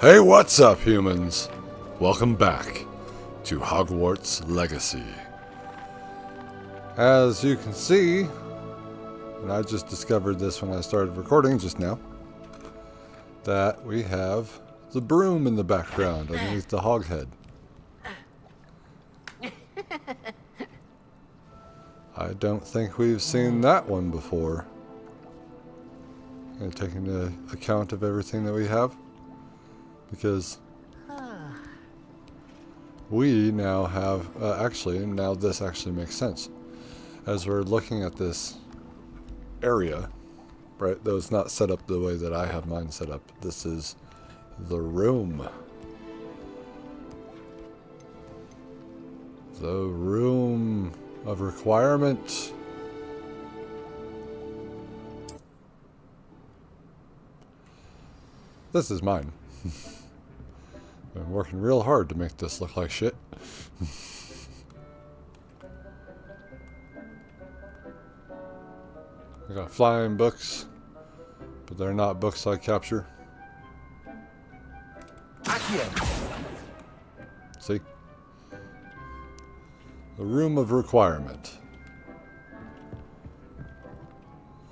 Hey, what's up, humans? Welcome back to Hogwarts Legacy. As you can see, and I just discovered this when I started recording just now, that we have the broom in the background underneath the hog head. I don't think we've seen that one before. And taking into account of everything that we have. Because we now have, uh, actually, now this actually makes sense. As we're looking at this area, right, though it's not set up the way that I have mine set up, this is the room. The room of requirement. This is mine. Been working real hard to make this look like shit. I got flying books, but they're not books I capture. See? The room of requirement.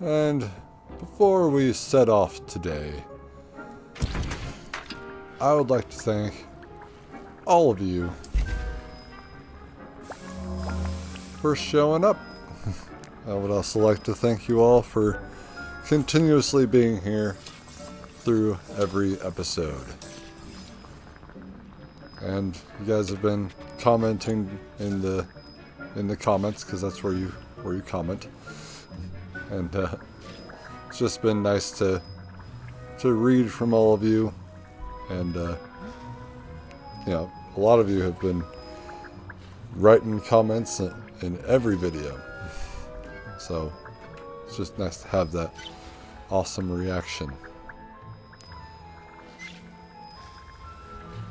And before we set off today, I would like to thank all of you for showing up. I would also like to thank you all for continuously being here through every episode. And you guys have been commenting in the in the comments because that's where you where you comment. And uh, it's just been nice to to read from all of you and uh, you know a lot of you have been writing comments in, in every video. So it's just nice to have that awesome reaction.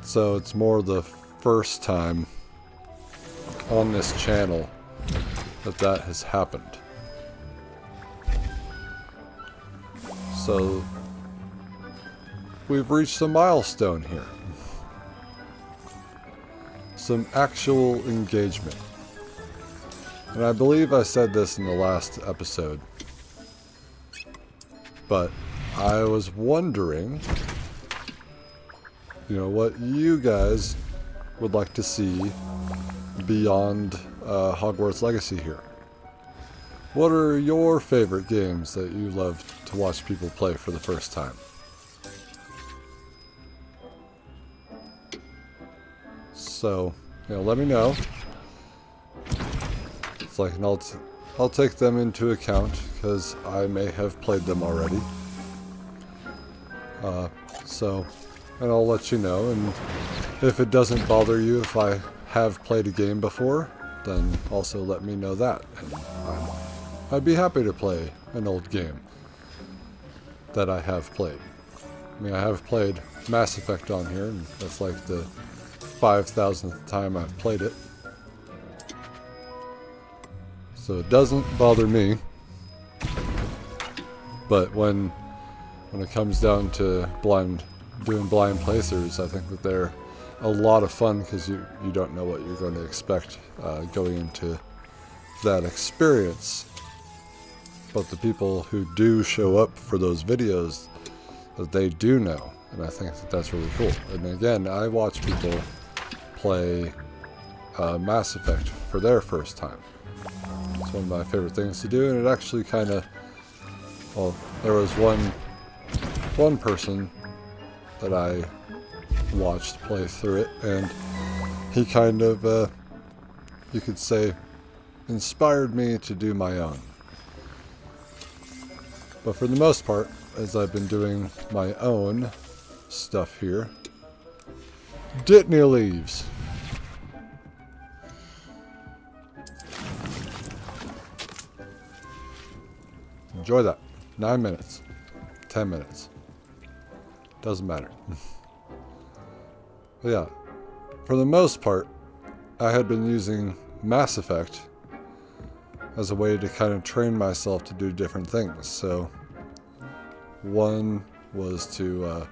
So it's more the first time on this channel that that has happened. So we've reached a milestone here. Some actual engagement. And I believe I said this in the last episode. But I was wondering, you know, what you guys would like to see beyond uh, Hogwarts Legacy here. What are your favorite games that you love to watch people play for the first time? So, you know, let me know. It's like, and I'll, I'll take them into account because I may have played them already. Uh, so, and I'll let you know. And if it doesn't bother you if I have played a game before, then also let me know that. And I'd be happy to play an old game that I have played. I mean, I have played Mass Effect on here, and that's like the 5,000th time I've played it. So it doesn't bother me. But when when it comes down to blind doing blind playthroughs, I think that they're a lot of fun because you, you don't know what you're going to expect uh, going into that experience. But the people who do show up for those videos, that they do know. And I think that that's really cool. And again, I watch people play uh, Mass Effect for their first time. It's one of my favorite things to do, and it actually kind of, well, there was one, one person that I watched play through it, and he kind of, uh, you could say, inspired me to do my own. But for the most part, as I've been doing my own stuff here, Dittany leaves. Enjoy that. Nine minutes. Ten minutes. Doesn't matter. yeah. For the most part, I had been using Mass Effect as a way to kind of train myself to do different things. So, one was to uh,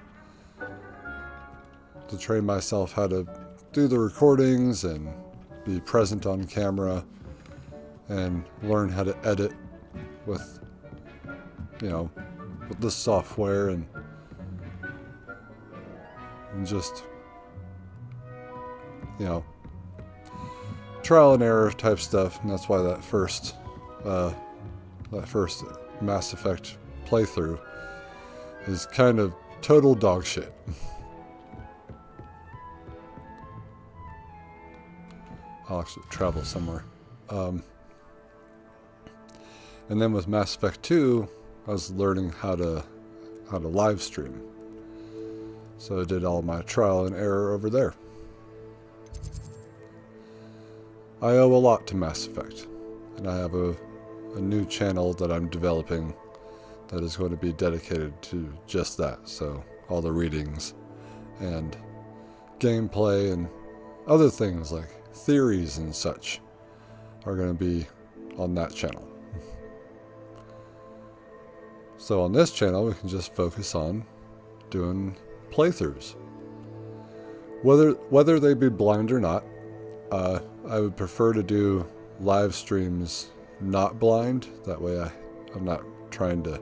to train myself how to do the recordings and be present on camera and learn how to edit with you know with the software and and just you know trial and error type stuff and that's why that first uh, that first Mass Effect playthrough is kind of total dog shit. I'll actually travel somewhere. Um, and then with Mass Effect 2, I was learning how to how to live stream. So I did all my trial and error over there. I owe a lot to Mass Effect, and I have a, a new channel that I'm developing that is going to be dedicated to just that. So all the readings and gameplay and other things like theories and such are going to be on that channel. So on this channel, we can just focus on doing playthroughs. Whether whether they be blind or not, uh, I would prefer to do live streams not blind. That way, I, I'm not trying to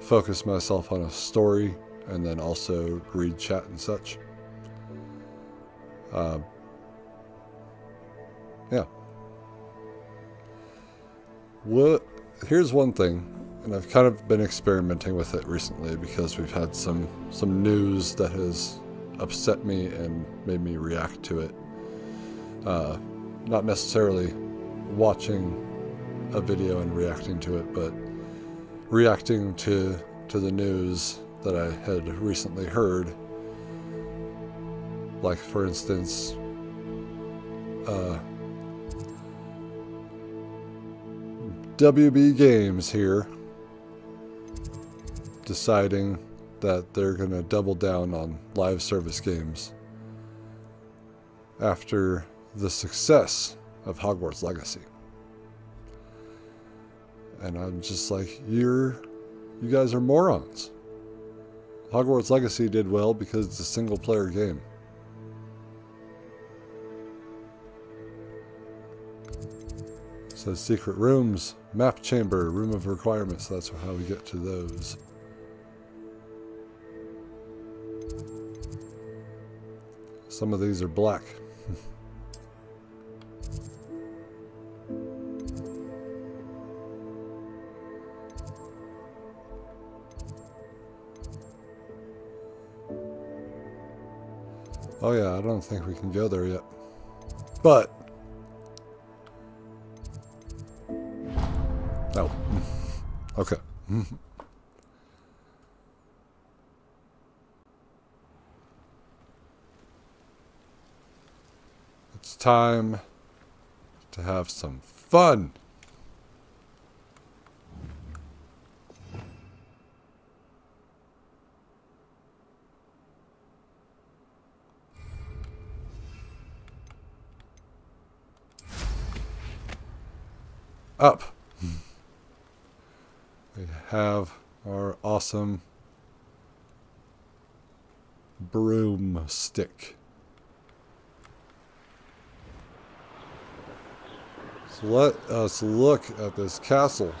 focus myself on a story and then also read chat and such. Uh, yeah. What? Here's one thing, and I've kind of been experimenting with it recently because we've had some some news that has upset me and made me react to it. Uh, not necessarily watching a video and reacting to it, but reacting to to the news that I had recently heard. Like, for instance, uh, WB Games here deciding that they're going to double down on live service games after the success of Hogwarts Legacy. And I'm just like, you're, you guys are morons. Hogwarts Legacy did well because it's a single player game. It says secret rooms, map chamber, room of requirements. That's how we get to those. Some of these are black. Oh yeah, I don't think we can go there yet. But... Oh. okay. Mm-hmm. Time to have some fun. up. We have our awesome broomstick. Let us look at this castle.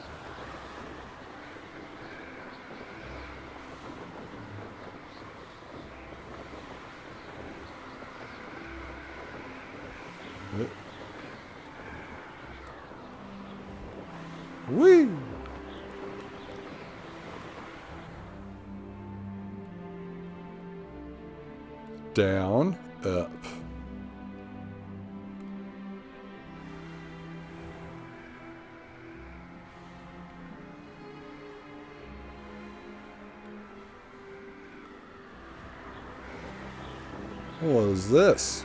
Whee! Down, up. What is this?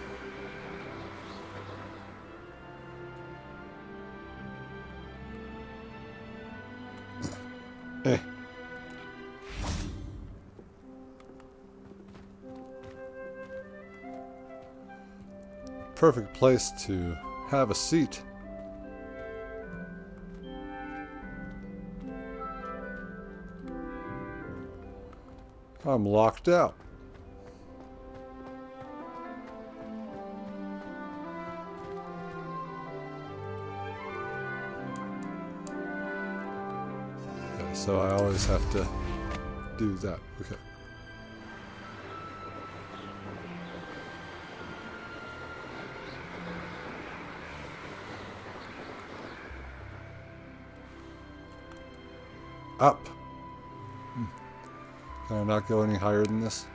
Perfect place to have a seat. I'm locked out. Always have to do that. Okay. Up. Hmm. Can I not go any higher than this?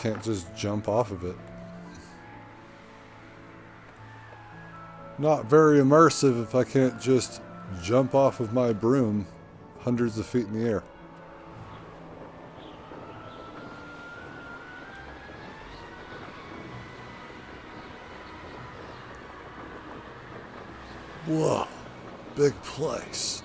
Can't just jump off of it. Not very immersive if I can't just jump off of my broom hundreds of feet in the air. Whoa, big place.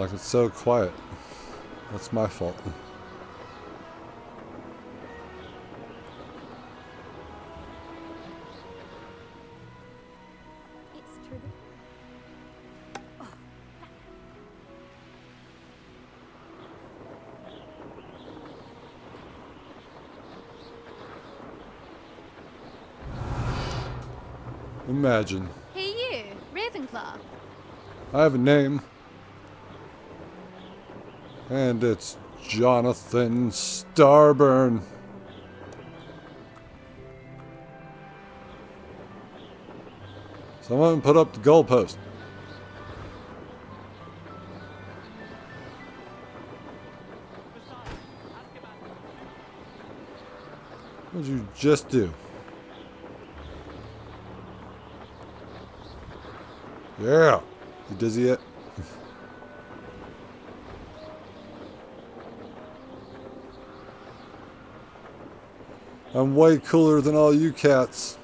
Like, it's so quiet. That's my fault. It's true. Imagine. Hey you, Ravenclaw. I have a name. And it's Jonathan Starburn. Someone put up the goalpost. What did you just do? Yeah. You dizzy yet? I'm way cooler than all you cats.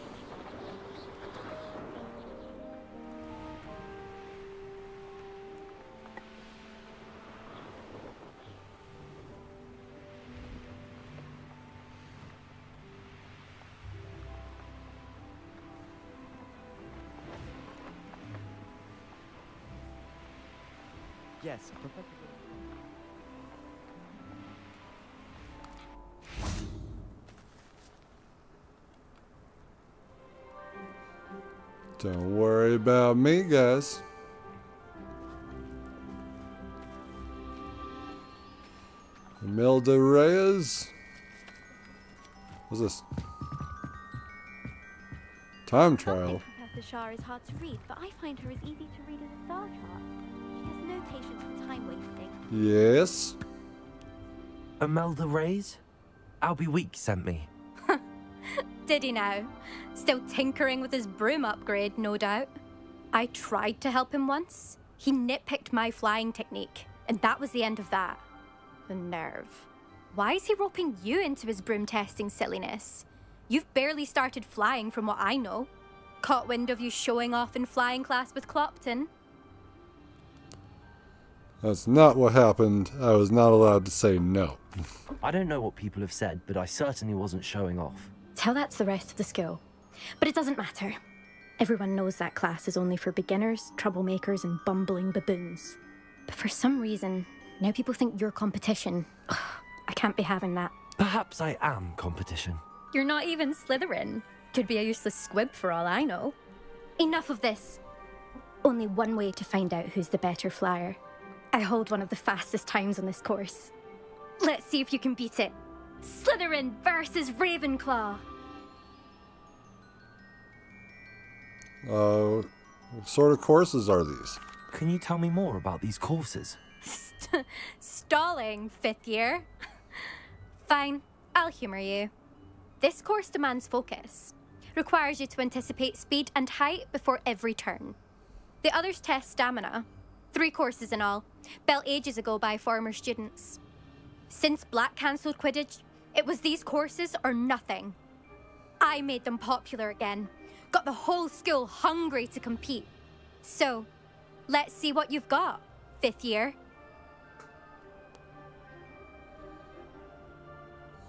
Trial. Is hard to read, but I find her as easy to read as a star chart. She has no patience for time wasting. Yes. Imelda Reyes? Albie Week sent me. Did he now? Still tinkering with his broom upgrade, no doubt. I tried to help him once. He nitpicked my flying technique, and that was the end of that. The nerve. Why is he roping you into his broom testing silliness? You've barely started flying from what I know. Caught wind of you showing off in flying class with Clopton. That's not what happened. I was not allowed to say no. I don't know what people have said, but I certainly wasn't showing off. Tell that to the rest of the school. But it doesn't matter. Everyone knows that class is only for beginners, troublemakers, and bumbling baboons. But for some reason, now people think you're competition. Ugh, I can't be having that. Perhaps I am competition. You're not even Slytherin. Could be a useless squib for all I know. Enough of this. Only one way to find out who's the better flyer. I hold one of the fastest times on this course. Let's see if you can beat it. Slytherin versus Ravenclaw. Uh, what sort of courses are these? Can you tell me more about these courses? St- stalling, fifth year. Fine, I'll humour you. This course demands focus, requires you to anticipate speed and height before every turn. The others test stamina. Three courses in all, built ages ago by former students. Since Black cancelled Quidditch, it was these courses or nothing. I made them popular again, got the whole school hungry to compete. So, let's see what you've got. fifth year.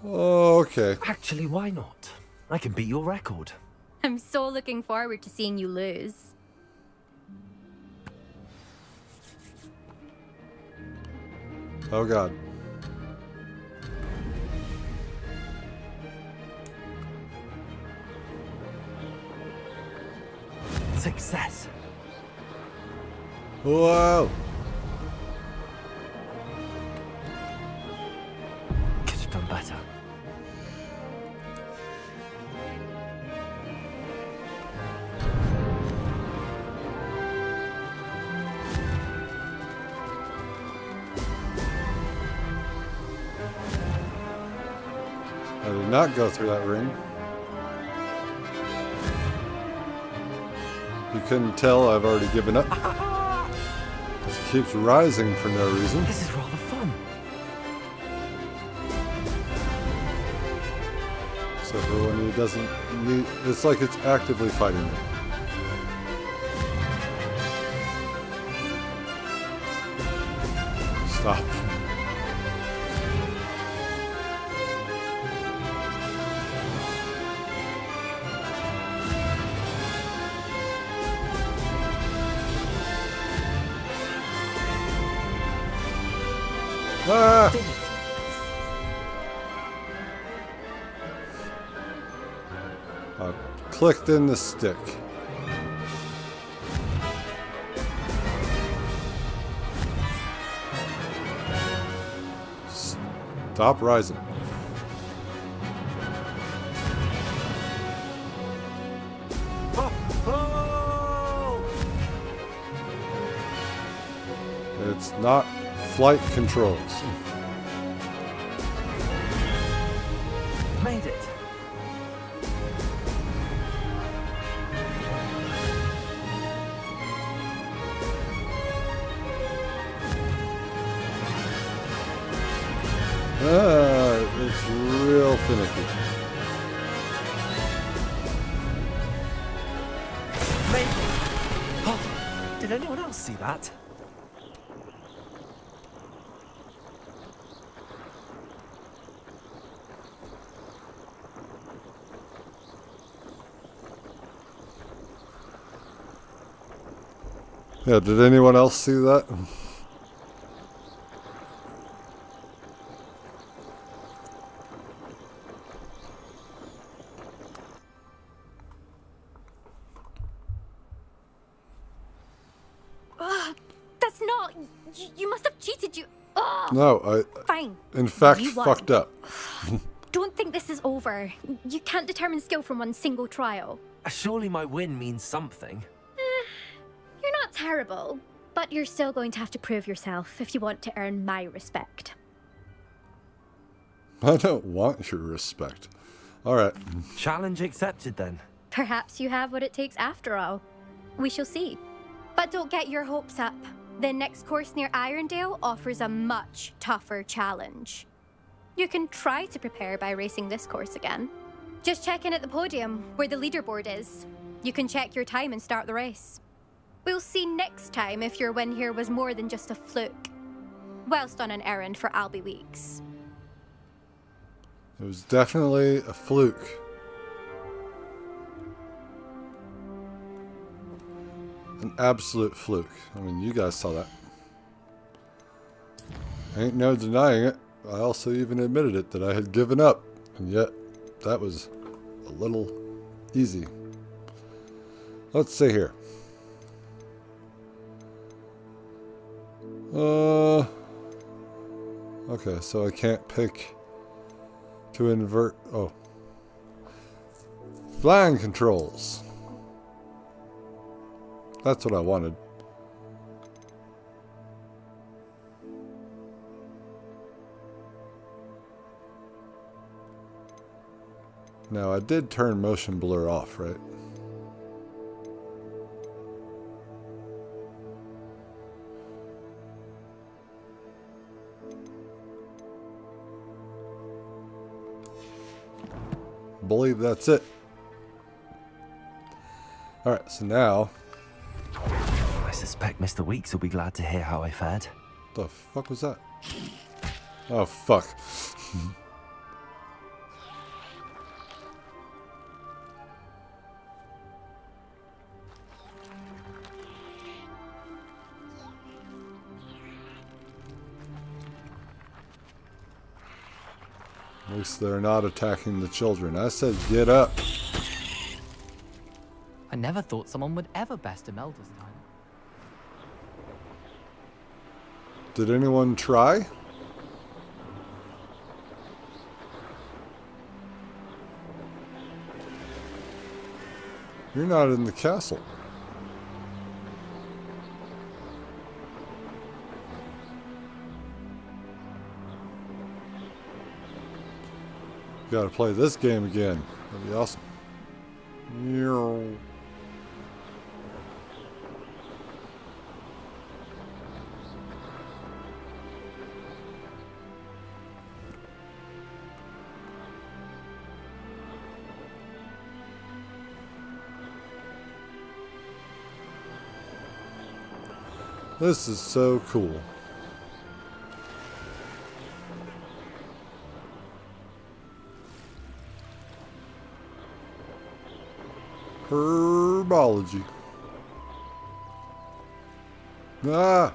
Okay. Actually, why not? I can beat your record. I'm so looking forward to seeing you lose. Oh god. Success. Whoa! Could have done better. Not go through that ring. You couldn't tell I've already given up. This keeps rising for no reason. This is rather fun. Except for when he doesn't need... It's like it's actively fighting me. Clicked in the stick. Stop rising. It's not flight controls. Yeah, did anyone else see that? Ugh, that's not. You, you must have cheated. You. Ugh. No, I Fine. in fact You won. fucked up. Don't think this is over. You can't determine skill from one single trial. Surely my win means something. You're not terrible, but you're still going to have to prove yourself if you want to earn my respect. I don't want your respect. Alright. Challenge accepted then. Perhaps you have what it takes after all. We shall see. But don't get your hopes up. The next course near Irondale offers a much tougher challenge. You can try to prepare by racing this course again. Just check in at the podium where the leaderboard is. You can check your time and start the race. We'll see next time if your win here was more than just a fluke. Whilst on an errand for Albie Weeks. It was definitely a fluke. An absolute fluke. I mean, you guys saw that. Ain't no denying it. I also even admitted it that I had given up. And yet, that was a little easy. Let's see here. Uh. Okay, so I can't pick to invert. Oh. Flying controls. That's what I wanted. Now, I did turn motion blur off, right? Believe that's it. Alright, so now I suspect Mr. Weeks will be glad to hear how I fared. The fuck was that? Oh, fuck. Hmm. Least they're not attacking the children. I said get up. I never thought someone would ever best Imelda's time. Did anyone try? You're not in the castle. Gotta play this game again. That'd be awesome. This is so cool. Herbology. Ah!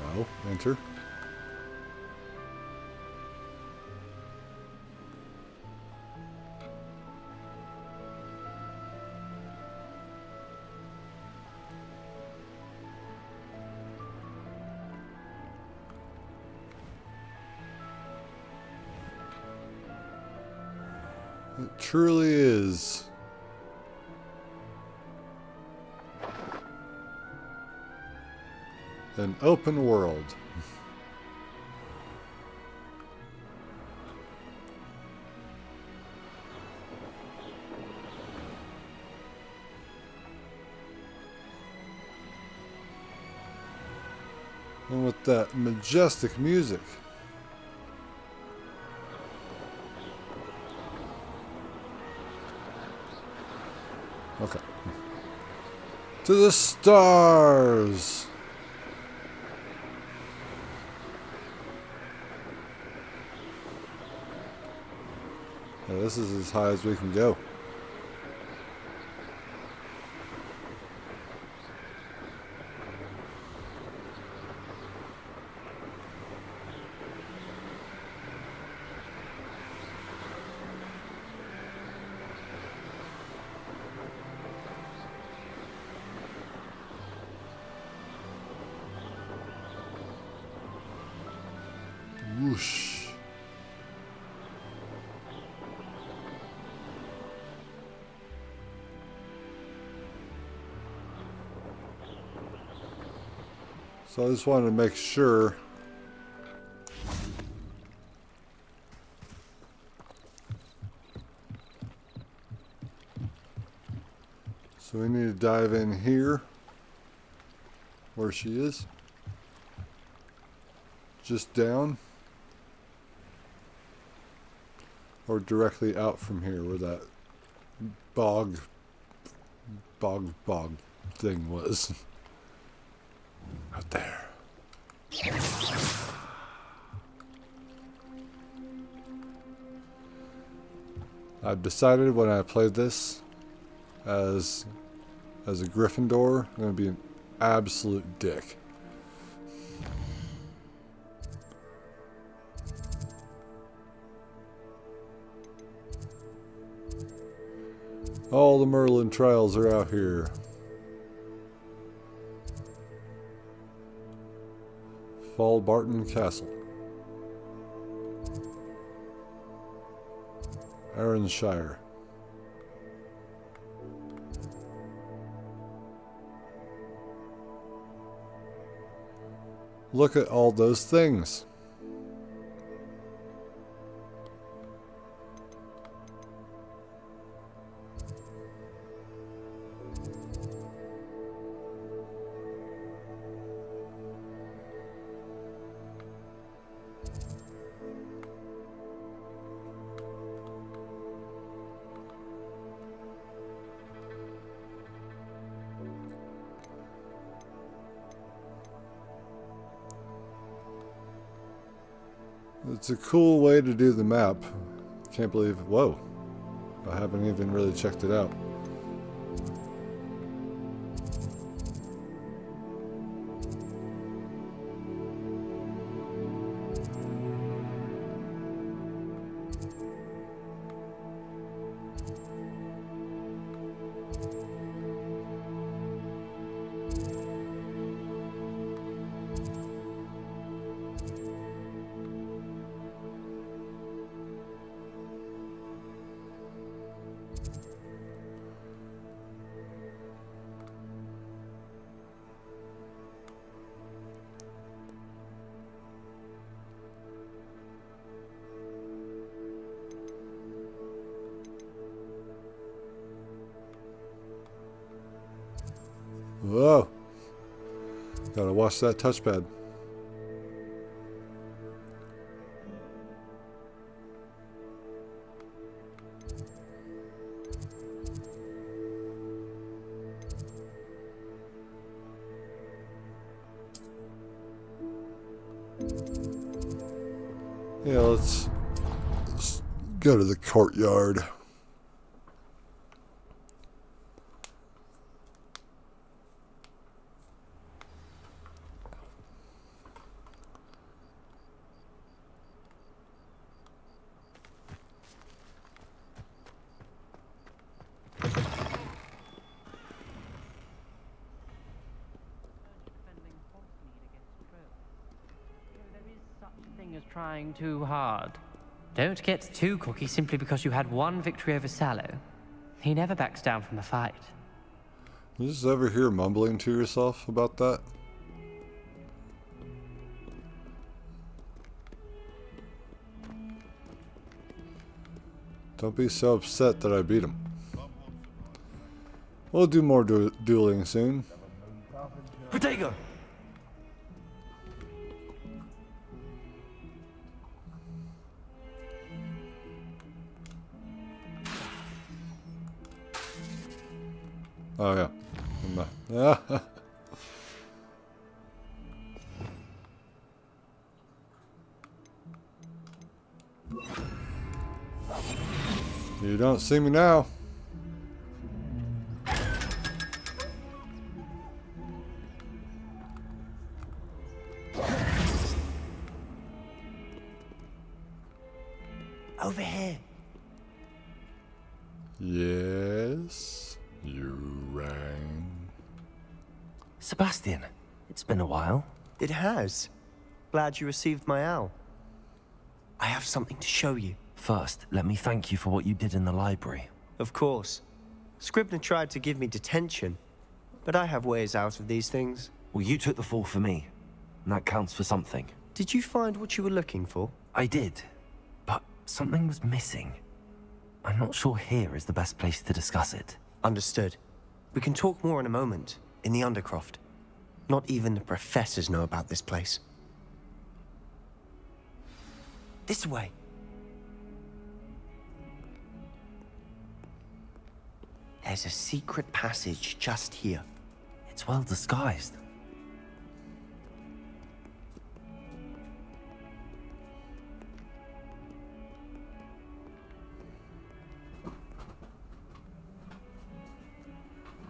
No, enter. Truly is. An open world. And with that majestic music. To the stars! This is as high as we can go. I just wanted to make sure So we need to dive in here where she is. Just down. Or directly out from here where that bog bog bog thing was. I've decided when I play this as as a Gryffindor, I'm gonna be an absolute dick. All the Merlin trials are out here. Falbarton Castle. Arranshire. Look at all those things. It's a cool way to do the map. Can't believe, whoa. I haven't even really checked it out. Gotta that touchpad. Yeah, let's, let's go to the courtyard. defending Hogsmeade against Trill. You know, there is such a thing as trying too hard. Don't get too cocky simply because you had one victory over Sallow. He never backs down from a fight. You just ever hear mumbling to yourself about that? Don't be so upset that I beat him. We'll do more du dueling soon. See me now. Over here. Yes, you rang. Sebastian, it's been a while. It has. Glad you received my owl. I have something to show you. First, let me thank you for what you did in the library. Of course. Scribner tried to give me detention, but I have ways out of these things. Well, you took the fall for me, and that counts for something. Did you find what you were looking for? I did, but something was missing. I'm not sure here is the best place to discuss it. Understood. We can talk more in a moment, in the Undercroft. Not even the professors know about this place. This way. There's a secret passage just here. It's well disguised.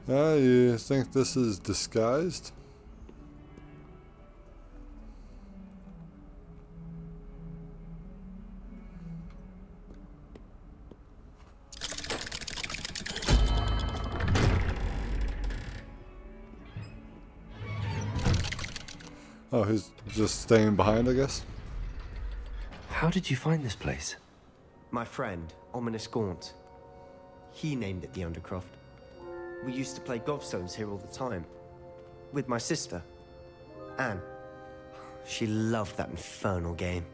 Ah, you think this is disguised? He's just staying behind, I guess. How did you find this place? My friend, Ominis Gaunt. He named it the Undercroft. We used to play gobstones here all the time. With my sister, Anne. She loved that infernal game.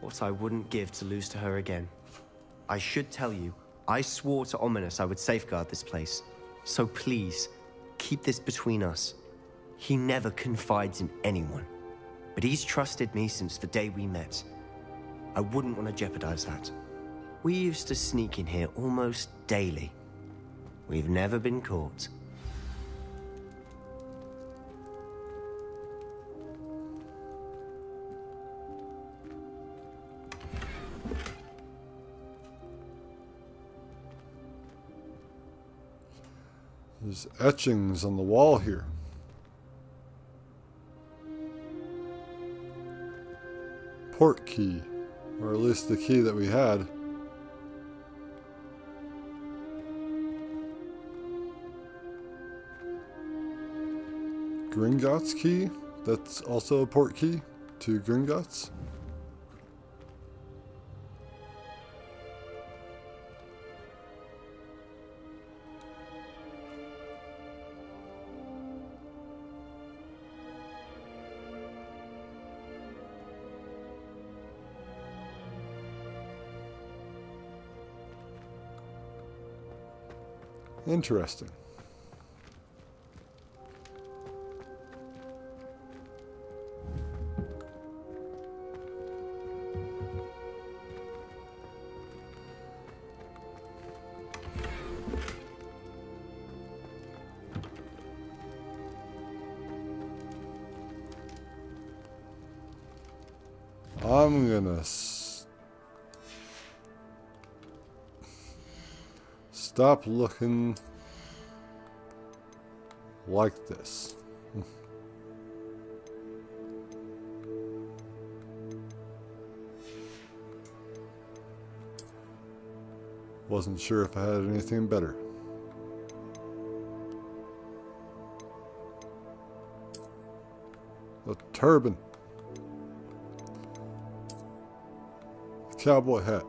What I wouldn't give to lose to her again. I should tell you, I swore to Ominis I would safeguard this place. So please, keep this between us. He never confides in anyone. But he's trusted me since the day we met. I wouldn't want to jeopardize that. We used to sneak in here almost daily. We've never been caught. There's etchings on the wall here. Port key, or at least the key that we had. Gringotts key, that's also a port key to Gringotts. Interesting. Stop looking like this. Wasn't sure if I had anything better. A turban. Cowboy hat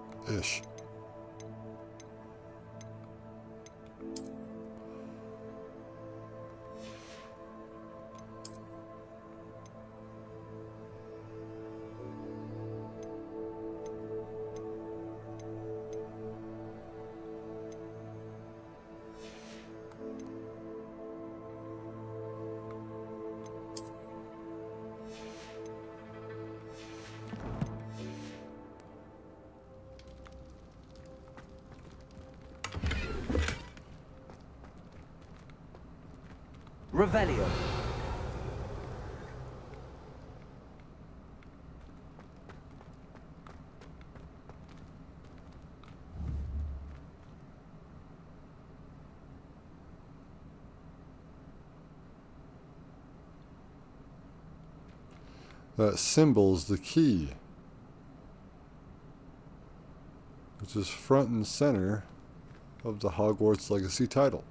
Revelio. That symbol's the key. Which is front and center of the Hogwarts Legacy title.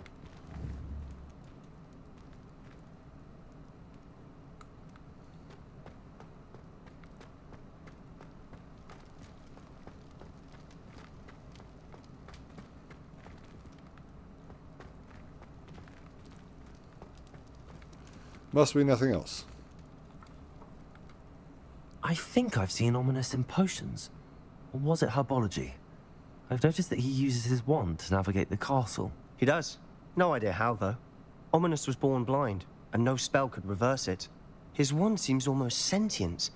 Must be nothing else. I think I've seen Ominis in potions. Or was it herbology? I've noticed that he uses his wand to navigate the castle. He does. No idea how, though. Ominis was born blind, and no spell could reverse it. His wand seems almost sentient.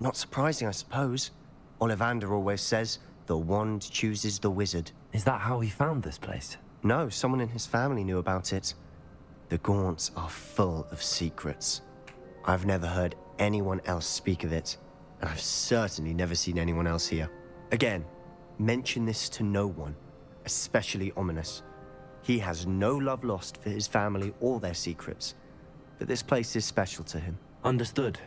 Not surprising, I suppose. Ollivander always says, the wand chooses the wizard. Is that how he found this place? No, someone in his family knew about it. The Gaunts are full of secrets. I've never heard anyone else speak of it, and I've certainly never seen anyone else here. Again, mention this to no one, especially Ominis. He has no love lost for his family or their secrets, but this place is special to him. Understood.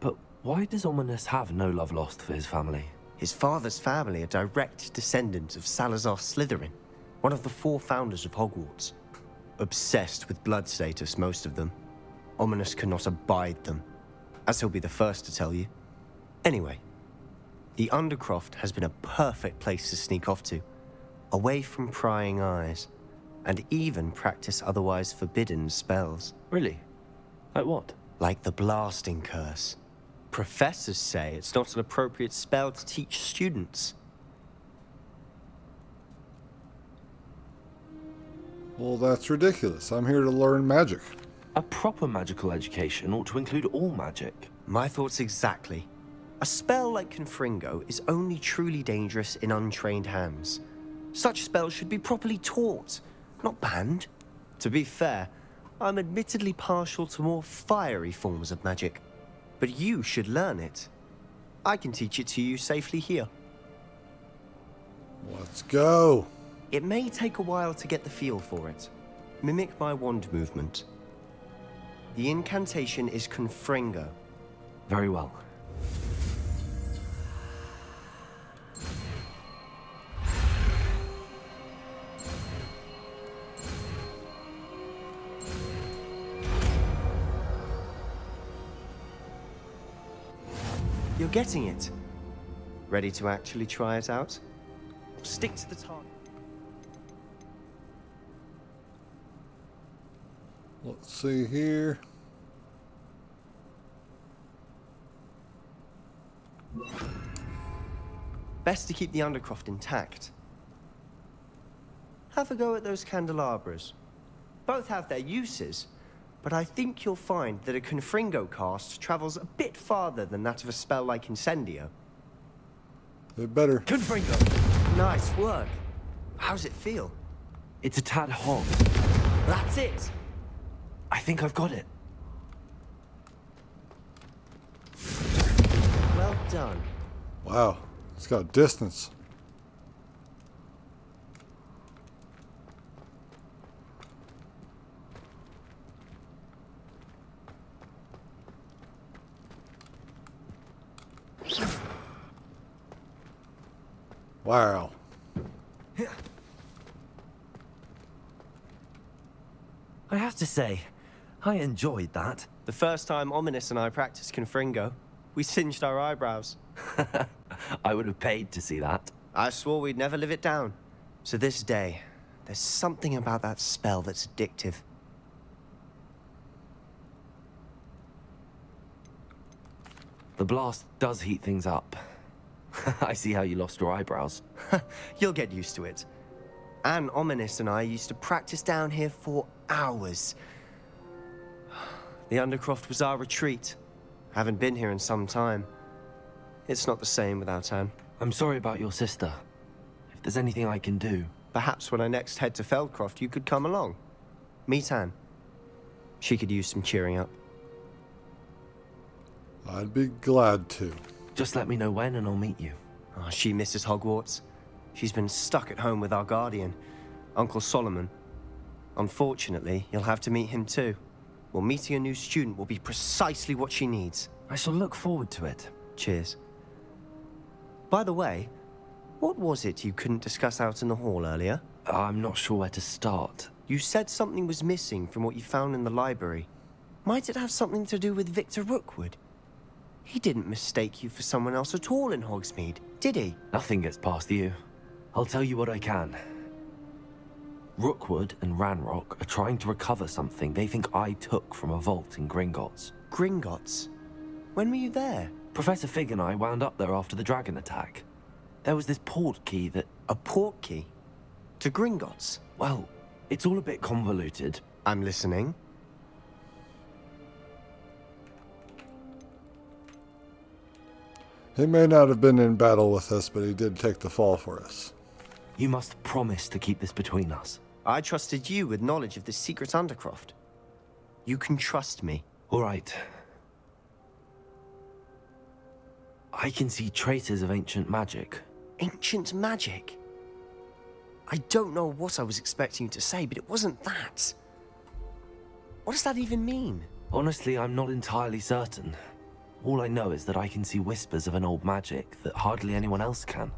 But why does Ominis have no love lost for his family? His father's family are direct descendants of Salazar Slytherin, one of the four founders of Hogwarts. Obsessed with blood status, most of them. Ominis cannot abide them, as he'll be the first to tell you. Anyway, the Undercroft has been a perfect place to sneak off to, away from prying eyes, and even practice otherwise forbidden spells, Really? Like what? like the Blasting Curse. Professors say it's not an appropriate spell to teach students. Well, that's ridiculous. I'm here to learn magic. A proper magical education ought to include all magic. My thoughts exactly. A spell like Confringo is only truly dangerous in untrained hands. Such spells should be properly taught, not banned. To be fair, I'm admittedly partial to more fiery forms of magic. But you should learn it. I can teach it to you safely here. Let's go. It may take a while to get the feel for it. Mimic my wand movement. The incantation is Confringo. Very well. You're getting it. Ready to actually try it out? Stick to the target. Let's see here. Best to keep the Undercroft intact. Have a go at those candelabras. Both have their uses, but I think you'll find that a Confringo cast travels a bit farther than that of a spell like Incendio. They better. Confringo! Nice work. How's it feel? It's a tad hot. That's it! I think I've got it. Well done. Wow. It's got distance. Wow. I have to say, I enjoyed that. The first time Ominis and I practiced Confringo, we singed our eyebrows. I would have paid to see that. I swore we'd never live it down. So this day, there's something about that spell that's addictive. The blast does heat things up. I see how you lost your eyebrows. You'll get used to it. Anne Ominis and I used to practice down here for hours. The Undercroft was our retreat. I Haven't been here in some time. It's not the same without Anne. I'm sorry about your sister. If there's anything I can do, Perhaps when I next head to Feldcroft, you could come along. Meet Anne. She could use some cheering up. I'd be glad to. just let me know when and I'll meet you. Oh, she misses Hogwarts. She's been stuck at home with our guardian, Uncle Solomon. Unfortunately, you'll have to meet him too. Well, meeting a new student will be precisely what she needs. I shall look forward to it. Cheers. By the way, what was it you couldn't discuss out in the hall earlier? Uh, I'm not sure where to start. You said something was missing from what you found in the library. Might it have something to do with Victor Rookwood? He didn't mistake you for someone else at all in Hogsmeade, did he? Nothing gets past you. I'll tell you what I can. Rookwood and Ranrock are trying to recover something they think I took from a vault in Gringotts. Gringotts? When were you there? Professor Fig and I wound up there after the dragon attack. There was this port key that, A port key? To Gringotts? well, it's all a bit convoluted. I'm listening. He may not have been in battle with us, but he did take the fall for us. You must promise to keep this between us. I trusted you with knowledge of this secret Undercroft. You can trust me. All right. I can see traces of ancient magic. Ancient magic? I don't know what I was expecting you to say, but it wasn't that. What does that even mean? Honestly, I'm not entirely certain. All I know is that I can see whispers of an old magic that hardly anyone else can.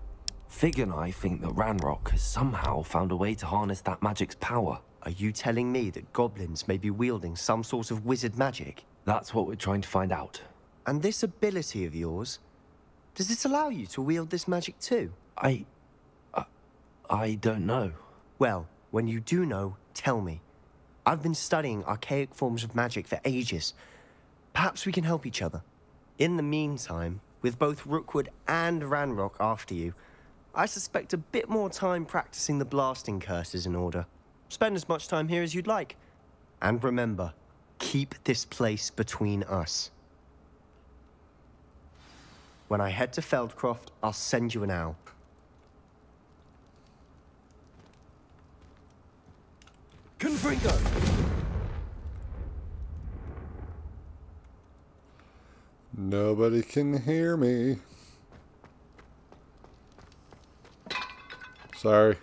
Fig and I think that Ranrock has somehow found a way to harness that magic's power. Are you telling me that goblins may be wielding some sort of wizard magic? That's what we're trying to find out. And this ability of yours, does it allow you to wield this magic too? I... I, I don't know. Well, when you do know, tell me. I've been studying archaic forms of magic for ages. Perhaps we can help each other. In the meantime, with both Rookwood and Ranrock after you, I suspect a bit more time practicing the blasting curses in order. Spend as much time here as you'd like. And remember, keep this place between us. When I head to Feldcroft, I'll send you an owl. Confringo! Nobody can hear me. Sorry.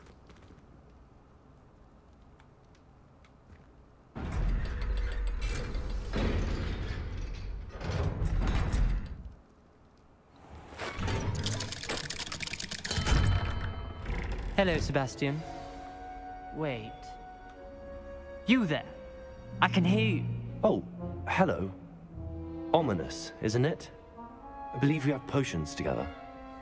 Hello, Sebastian. Wait. You there. I can hear you. Oh, hello. Ominis, isn't it? I believe we have potions together.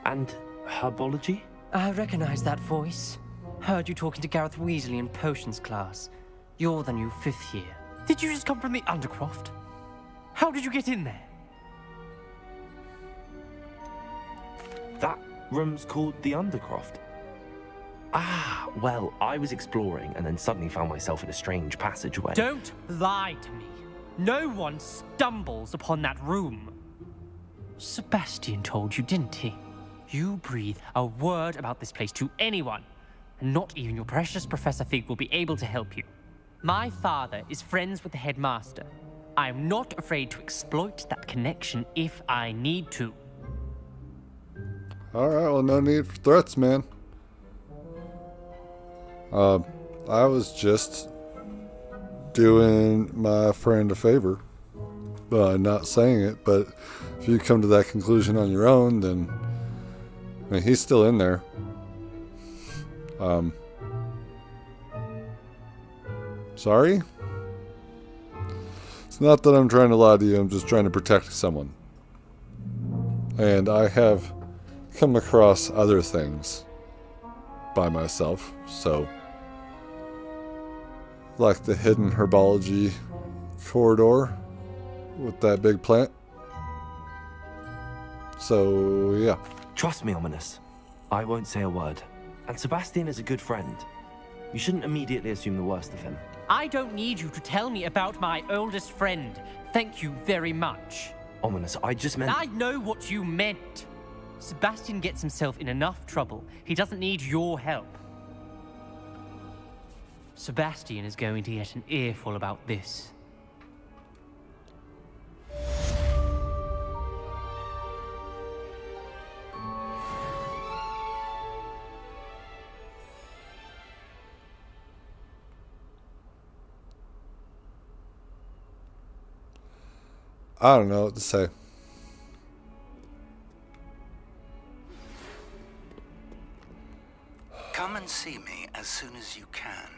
And herbology? I recognize that voice. Heard you talking to Gareth Weasley in potions class. You're the new fifth year. Did you just come from the Undercroft? How did you get in there? That room's called the Undercroft. Ah, well, I was exploring and then suddenly found myself in a strange passageway. Don't lie to me. No one stumbles upon that room. Sebastian told you, didn't he? You breathe a word about this place to anyone, and not even your precious Professor Fig will be able to help you. My father is friends with the headmaster. I am not afraid to exploit that connection if I need to. Alright, well, no need for threats, man. Uh, I was just doing my friend a favor by not saying it, but if you come to that conclusion on your own, then Mean, he's still in there. Um, sorry? It's not that I'm trying to lie to you, I'm just trying to protect someone. And I have come across other things by myself, so like the hidden herbology corridor with that big plant. So, yeah. Trust me, Ominis. I won't say a word. And Sebastian is a good friend. You shouldn't immediately assume the worst of him. I don't need you to tell me about my oldest friend. Thank you very much. Ominis, I just meant. I know what you meant. Sebastian gets himself in enough trouble. He doesn't need your help. Sebastian is going to get an earful about this. I don't know what to say. Come and see me as soon as you can.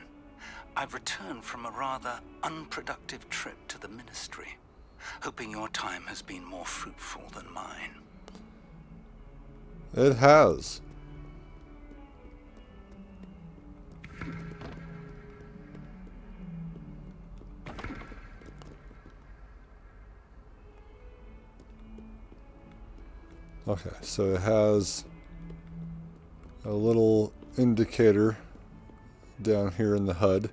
I've returned from a rather unproductive trip to the Ministry, hoping your time has been more fruitful than mine. It has. Okay, so it has a little indicator down here in the HUD.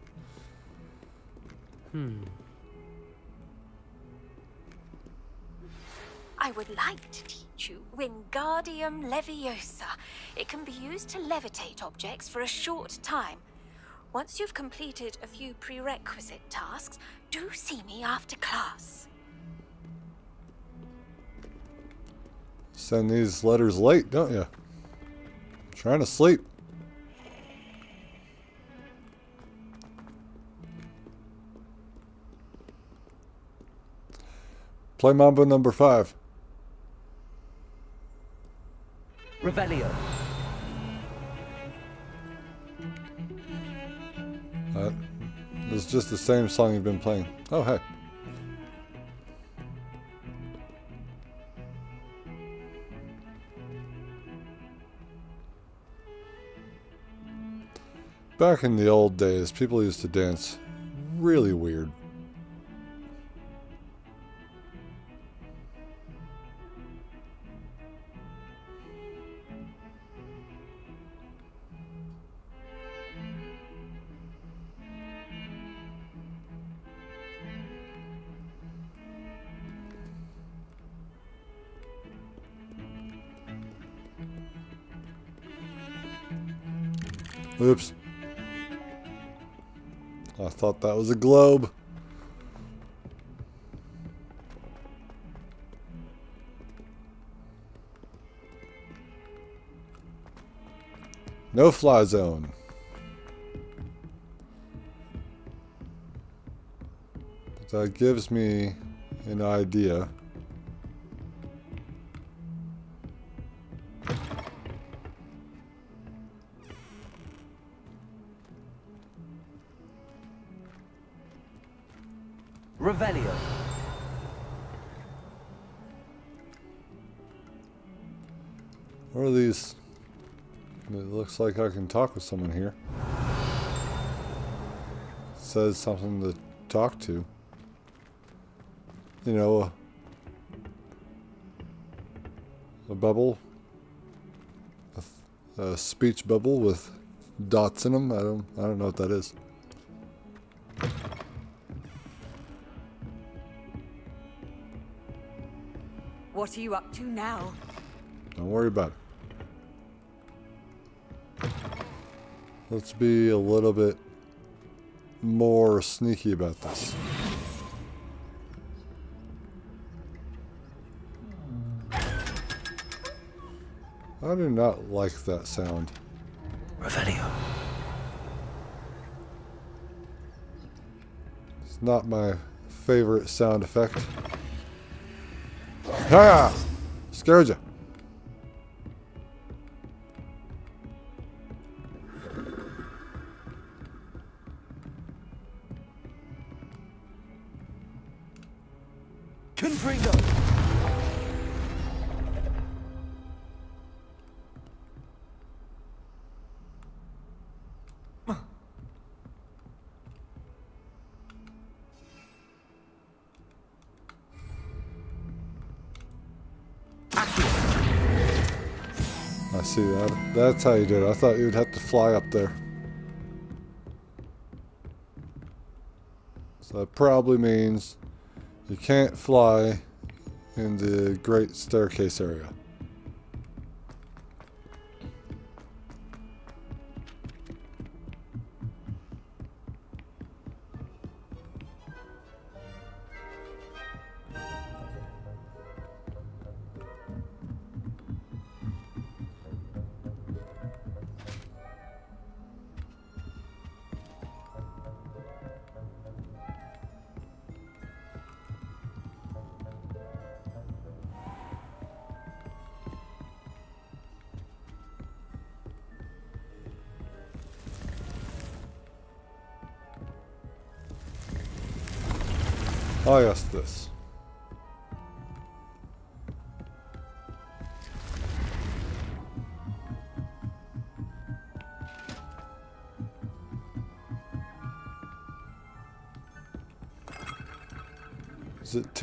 Hmm. I would like to teach you Wingardium Leviosa. It can be used to levitate objects for a short time. Once you've completed a few prerequisite tasks, do see me after class. Send these letters late, don't you? Trying to sleep. Play Mambo number five. Revelio. Uh, it's just the same song you've been playing. Oh, hey. Back in the old days, people used to dance really weird. Oops. I thought that was a globe. No fly zone. But that gives me an idea. Looks like I can talk with someone here. says something to talk to. You know, a, a bubble. A, a speech bubble with dots in them. I don't I don't know what that is. What are you up to now? Don't worry about it. Let's be a little bit more sneaky about this. I do not like that sound. Revelio. It's not my favorite sound effect. Ha! Scared you. That's how you do it. I thought you'd have to fly up there. So that probably means you can't fly in the great staircase area.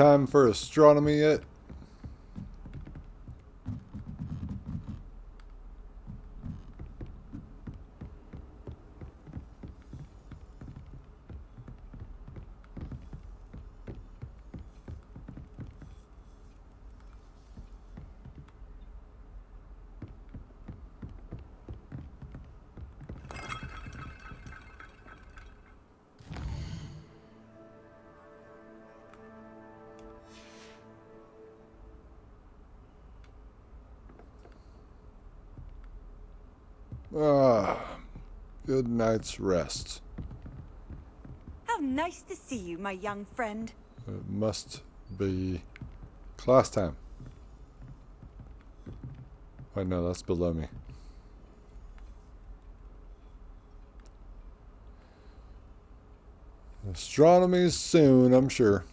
Time for astronomy yet? Rest. How nice to see you, my young friend. It must be class time. Wait, no, that's below me. Astronomy soon, I'm sure.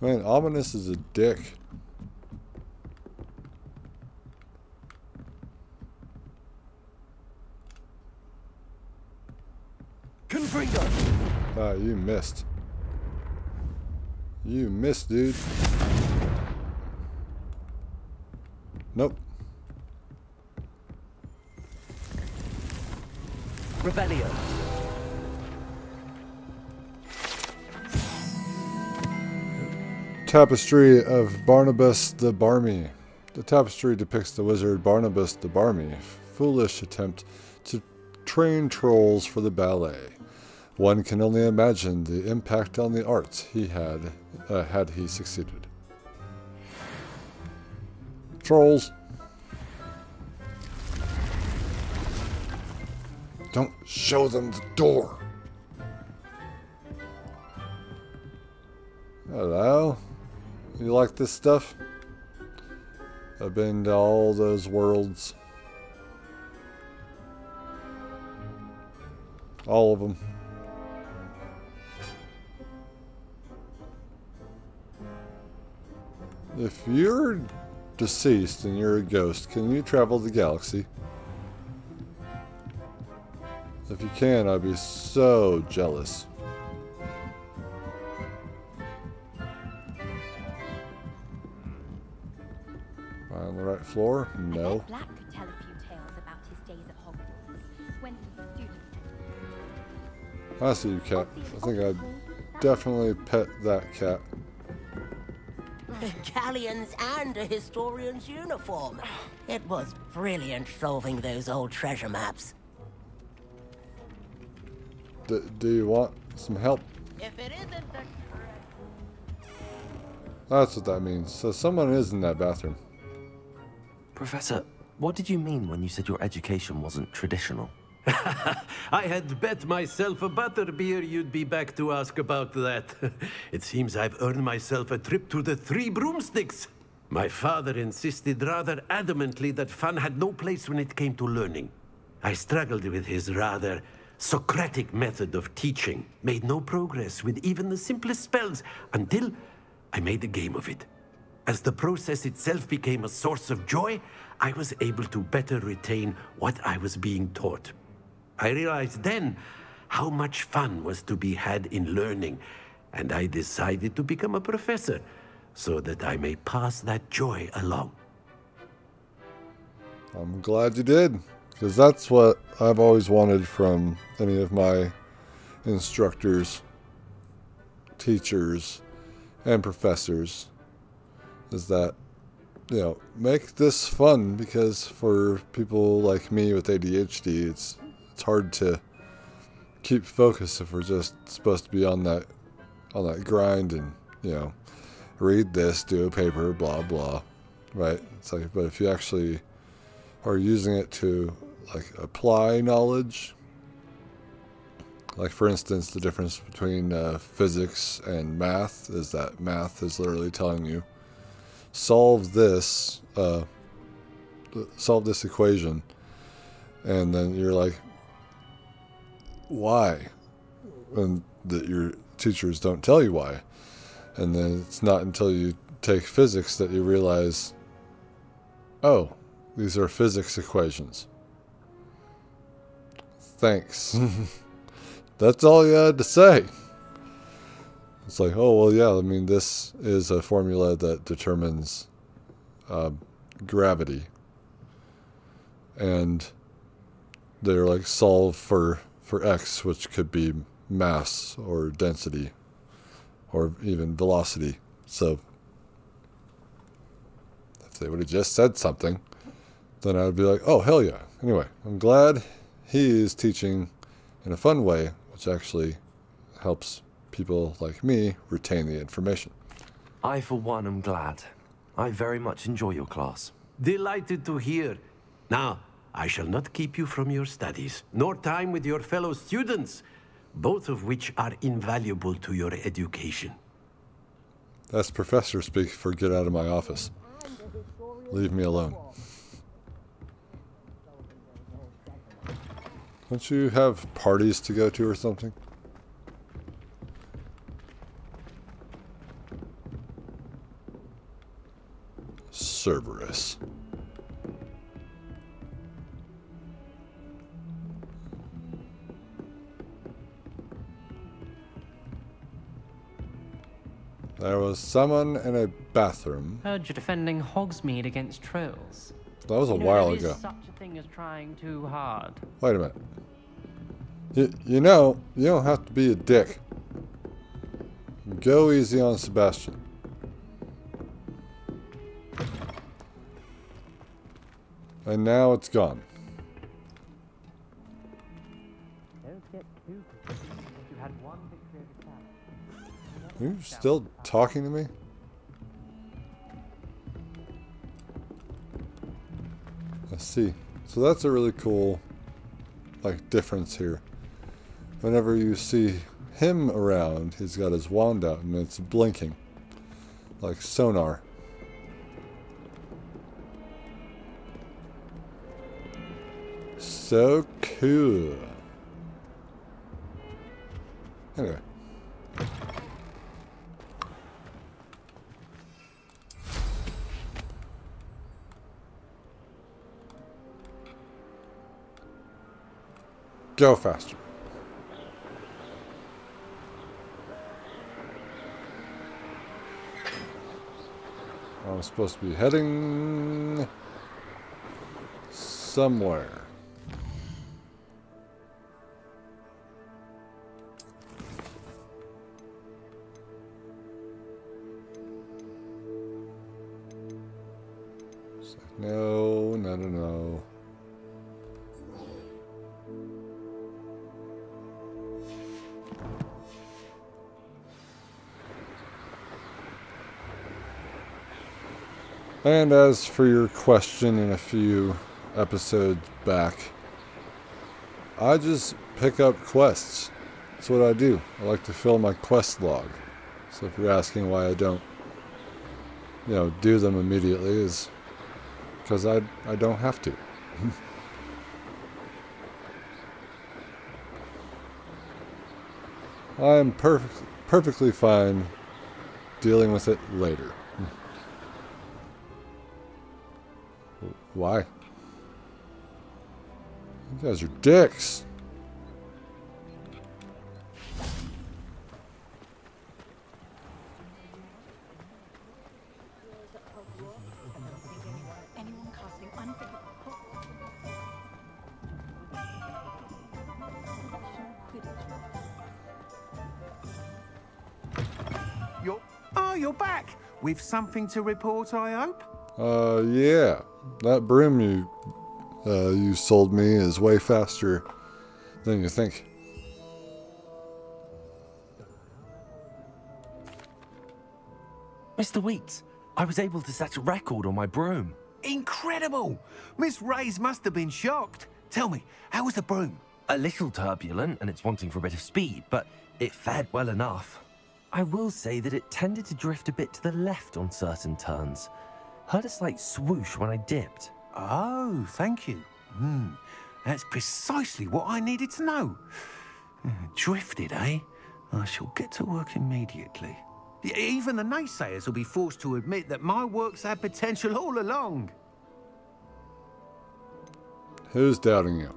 Man, Ominis is a dick. Confringo. Ah, you missed. You missed, dude. Nope. Revelio. Tapestry of Barnabas the Barmy. The tapestry depicts the wizard Barnabas the Barmy, foolish attempt to train trolls for the ballet. One can only imagine the impact on the arts he had uh, had he succeeded. Trolls. Don't show them the door. Hello. You like this stuff? I've been to all those worlds. All of them. If you're deceased and you're a ghost, can you travel the galaxy? If you can, I'd be so jealous. Am I on the right floor? No. Black could tell a few tales about his days at Hogwarts when he was a student. I see you, cat. I think I'd definitely pet that cat. Galleons and a historian's uniform. It was brilliant solving those old treasure maps. D do you want some help? If it isn't the That's what that means. So someone is in that bathroom. Professor, what did you mean when you said your education wasn't traditional? I had bet myself a butterbeer you'd be back to ask about that. it seems I've earned myself a trip to the Three Broomsticks. My father insisted rather adamantly that fun had no place when it came to learning. I struggled with his rather Socratic method of teaching, made no progress with even the simplest spells until I made a game of it. As the process itself became a source of joy, I was able to better retain what I was being taught. I realized then how much fun was to be had in learning, and I decided to become a professor so that I may pass that joy along. I'm glad you did, because that's what I've always wanted from any of my instructors, teachers, and professors is that, you know, make this fun because for people like me with ADHD, it's it's hard to keep focus if we're just supposed to be on that on that grind and you know read this, do a paper, blah blah, right? It's like, but if you actually are using it to like apply knowledge, like for instance, the difference between uh, physics and math is that math is literally telling you solve this, uh, solve this equation, and then you're like, why? And that your teachers don't tell you why. And then it's not until you take physics that you realize, oh, these are physics equations. Thanks. That's all you had to say. It's like, oh, well, yeah, I mean, this is a formula that determines uh, gravity. And they're like, solve for for x, which could be mass or density or even velocity. So if they would have just said something, then I would be like, oh, hell yeah. Anyway, I'm glad he is teaching in a fun way, which actually helps people like me retain the information. I, for one, am glad. I very much enjoy your class. Delighted to hear. Now, I shall not keep you from your studies, nor time with your fellow students, both of which are invaluable to your education. That's professor speak for get out of my office. Leave me alone. Don't you have parties to go to or something? Cerberus. There was someone in a bathroom. Heard you're defending Hogsmeade against trolls. That was a You know, while ago. such a thing as trying too hard. Wait a minute. You, you know, you don't have to be a dick. Go easy on Sebastian. And now it's gone. Over Are you still talking to me? I see. So that's a really cool, like, difference here. Whenever you see him around, he's got his wand out and it's blinking. Like sonar. So cool. Anyway. Go faster. I'm supposed to be heading somewhere. No, no, no, no. And as for your question in a few episodes back, I just pick up quests. That's what I do. I like to fill my quest log. So if you're asking why I don't, you know, do them immediately is because I, I don't have to. I'm perfect, perfectly fine dealing with it later. Why? You guys are dicks. Anyone casting unforgivable You're. Oh, you're back! With something to report, I hope? Uh, yeah. That broom you, uh, you sold me is way faster than you think. Mr. Weekes, I was able to set a record on my broom. Incredible! Miss Reyes must have been shocked. Tell me, how was the broom? A little turbulent and it's wanting for a bit of speed, but it fared well enough. I will say that it tended to drift a bit to the left on certain turns. Heard a slight swoosh when I dipped. Oh, thank you. Hmm, that's precisely what I needed to know. Drifted, eh? I shall get to work immediately. Even the naysayers will be forced to admit that my work's had potential all along. Who's doubting you?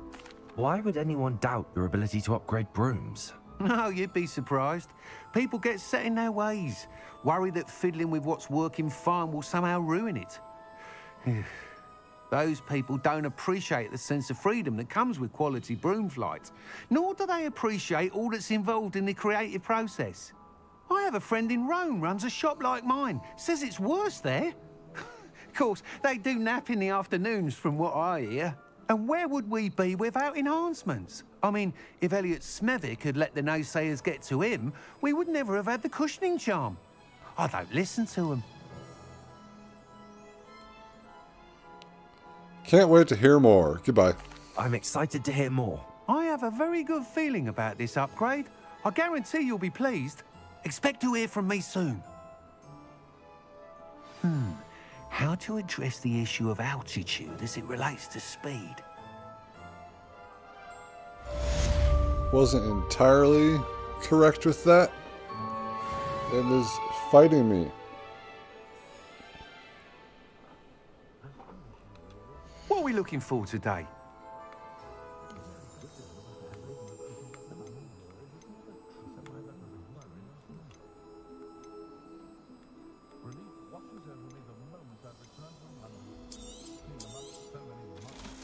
Why would anyone doubt your ability to upgrade brooms? No, you'd be surprised. People get set in their ways, worry that fiddling with what's working fine will somehow ruin it. Those people don't appreciate the sense of freedom that comes with quality broom flight, nor do they appreciate all that's involved in the creative process. I have a friend in Rome runs a shop like mine, says it's worse there. of course, they do nap in the afternoons from what I hear. And where would we be without enhancements? I mean, if Elliot Smethwyck had let the naysayers get to him, we would never have had the cushioning charm. I don't listen to them. Can't wait to hear more. Goodbye. I'm excited to hear more. I have a very good feeling about this upgrade. I guarantee you'll be pleased. Expect to hear from me soon. Hmm. How to address the issue of altitude as it relates to speed? Wasn't entirely correct with that. It was fighting me. What are we looking for today?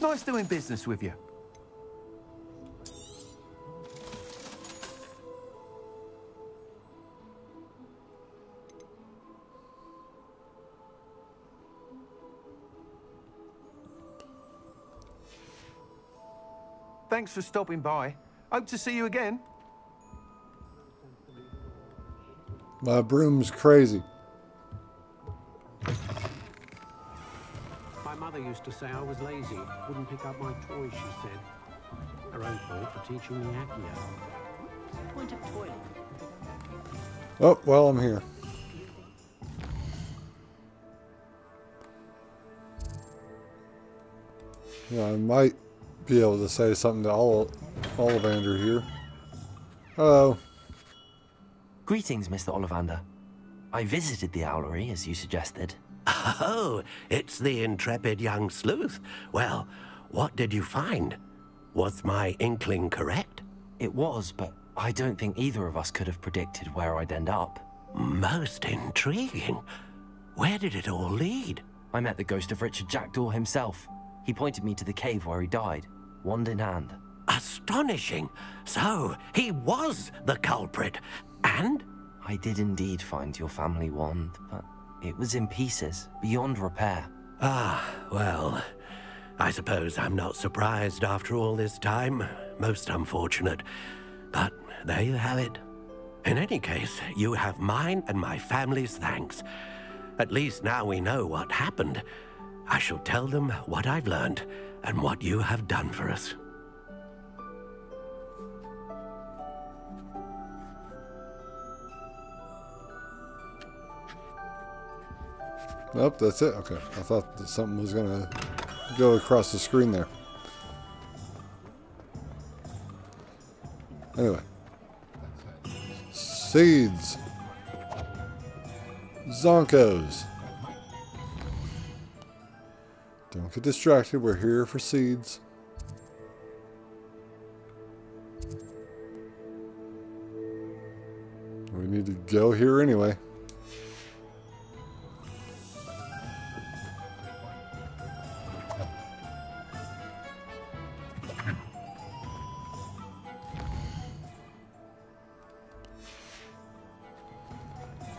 Nice doing business with you. Thanks for stopping by. Hope to see you again. My broom's crazy. Used to say I was lazy, wouldn't pick up my toys, she said. Her own fault for teaching me Accio. Point of toilet. Oh, well, I'm here. Yeah, I might be able to say something to Ol Ollivander here. Hello. Greetings, Mr. Ollivander. I visited the Owlery, as you suggested. Oh, it's the intrepid young sleuth. Well, what did you find? Was my inkling correct? It was, but I don't think either of us could have predicted where I'd end up. Most intriguing. Where did it all lead? I met the ghost of Richard Jackdaw himself. He pointed me to the cave where he died, wand in hand. Astonishing. So, he was the culprit. And? I did indeed find your family wand, but it was in pieces, beyond repair. Ah, well, I suppose I'm not surprised after all this time. Most unfortunate. But there you have it. In any case, you have mine and my family's thanks. At least now we know what happened. I shall tell them what I've learned and what you have done for us. Nope, that's it. Okay. I thought something was going to go across the screen there. Anyway. Seeds. Zonkos. Don't get distracted. We're here for seeds. We need to go here anyway.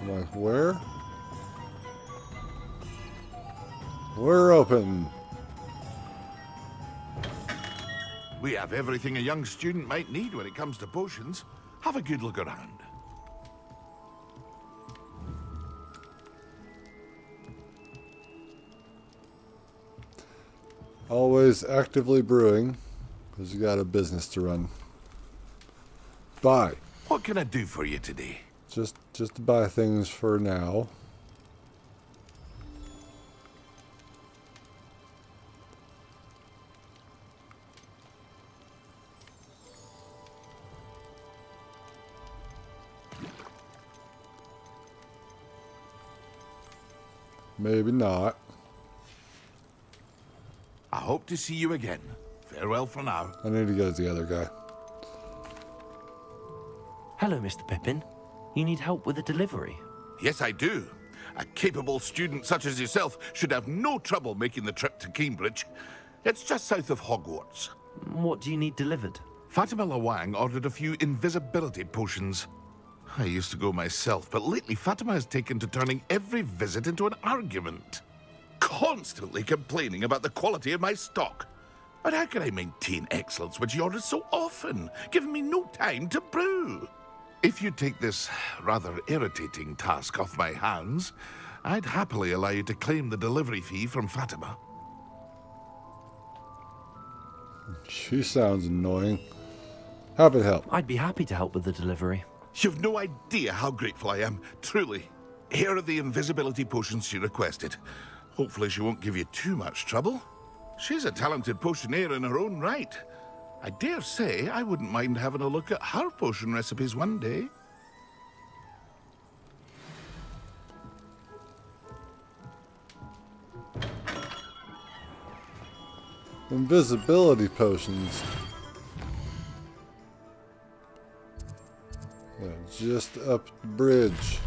I'm like, where? We're open. We have everything a young student might need when it comes to potions. Have a good look around. Always actively brewing, because you got a business to run. Bye. What can I do for you today? Just, just to buy things for now. Maybe not. I hope to see you again. Farewell for now. I need to go to the other guy. Hello, Mr. Pippin. You need help with a delivery? Yes, I do. A capable student such as yourself should have no trouble making the trip to Keenbridge. It's just south of Hogwarts. What do you need delivered? Fatima Lawang ordered a few invisibility potions. I used to go myself, but lately Fatima has taken to turning every visit into an argument. Constantly complaining about the quality of my stock. But how can I maintain excellence when she orders so often, giving me no time to brew? If you'd take this rather irritating task off my hands, I'd happily allow you to claim the delivery fee from Fatima. She sounds annoying. Happy to help. I'd be happy to help with the delivery. You've no idea how grateful I am, truly. Here are the invisibility potions she requested. Hopefully she won't give you too much trouble. She's a talented potioneer in her own right. I dare say I wouldn't mind having a look at her potion recipes one day. Invisibility potions. Yeah, just up the bridge.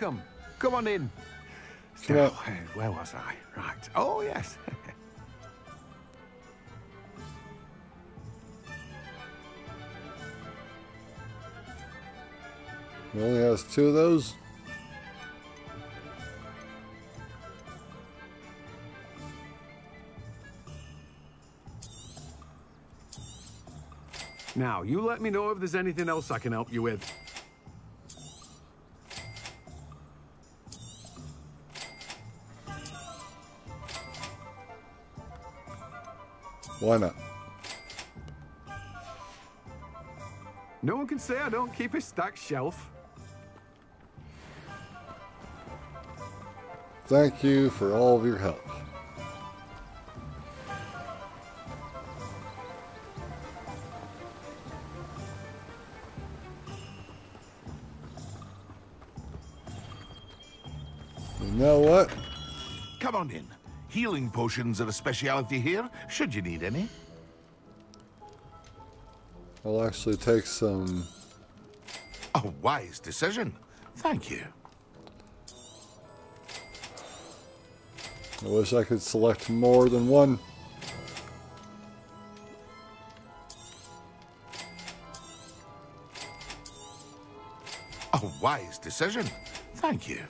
Welcome. Come on in. Now, on. uh, where was I? Right. Oh, yes. He only has two of those. now, you let me know if there's anything else I can help you with. Why not? No one can say I don't keep a stacked shelf. thank you for all of your help. You know what? Come on in. Healing potions are a specialty here, should you need any. I'll actually take some... A wise decision. Thank you. I wish I could select more than one. A wise decision. Thank you.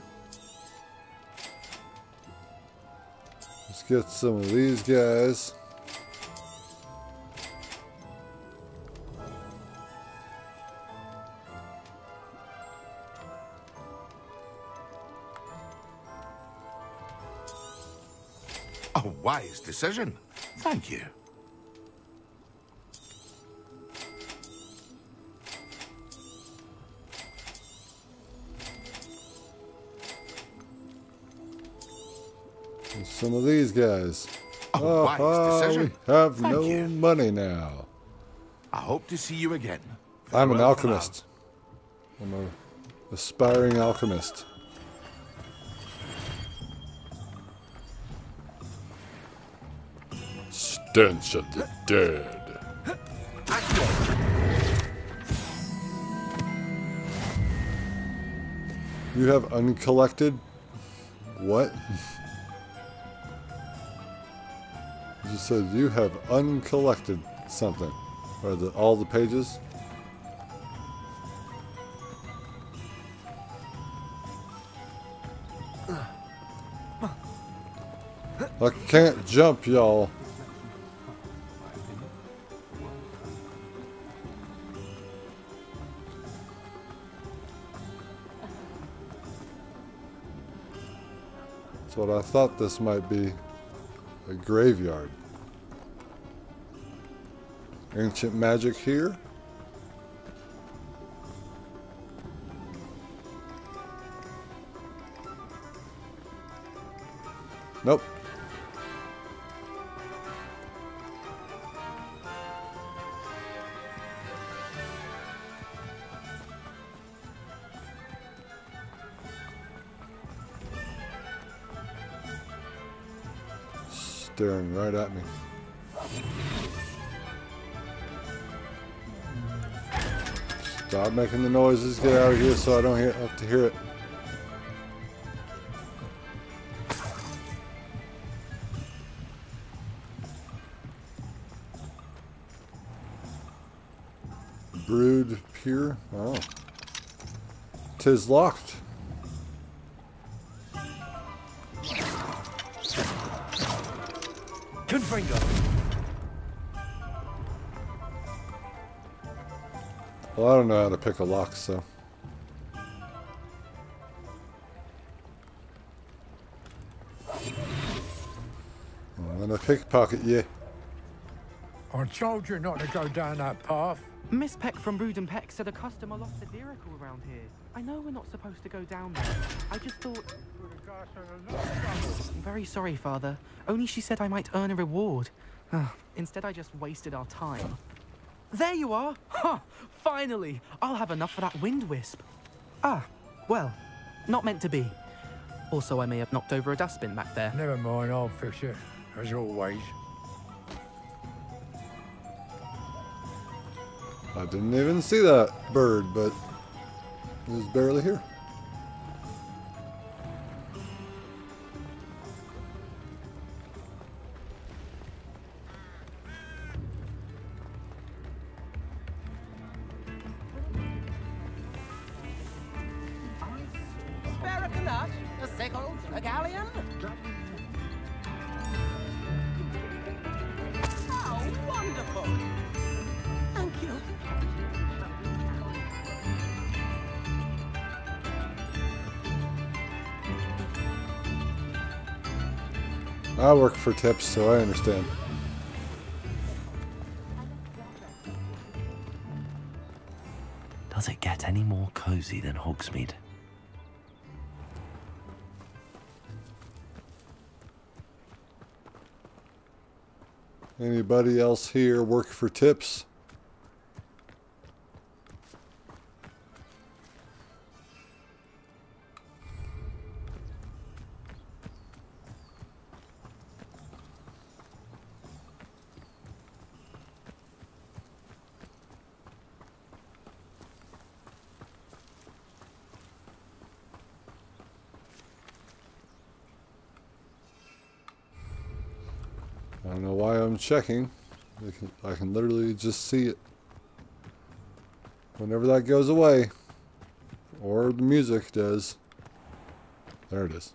Let's get some of these guys. A wise decision. Thank you. Some of these guys. A wise Ah, decision. We have Thank no you. money now. I hope to see you again. I'm an Farewell for now. alchemist. I'm an aspiring alchemist. Stench of the dead. You have uncollected? What? You said you have uncollected something. Are the all the pages? I can't jump, y'all. That's what I thought this might be. A graveyard. Ancient magic here. Nope. Staring right at me. Stop making the noises. Get out of here so I don't hear, have to hear it. Brood Pier. Oh. Tis locked. Pick a lock, so. I'm gonna pickpocket you. I told you not to go down that path. Miss Peck from Brood Peck said a customer lost a vehicle around here. I know we're not supposed to go down there. I just thought... I'm very sorry, Father. Only she said I might earn a reward. Ah, Instead, I just wasted our time. There you are! Ha! Finally! I'll have enough for that wind wisp. Ah, well, not meant to be. Also, I may have knocked over a dustbin back there. Never mind, I'll fix it, as always. I didn't even see that bird, but it was barely here. for tips, so I understand. Does it get any more cosy than Hogsmeade? Anybody else here work for tips? I don't know why I'm checking. I can, I can literally just see it. Whenever that goes away, or the music does, there it is.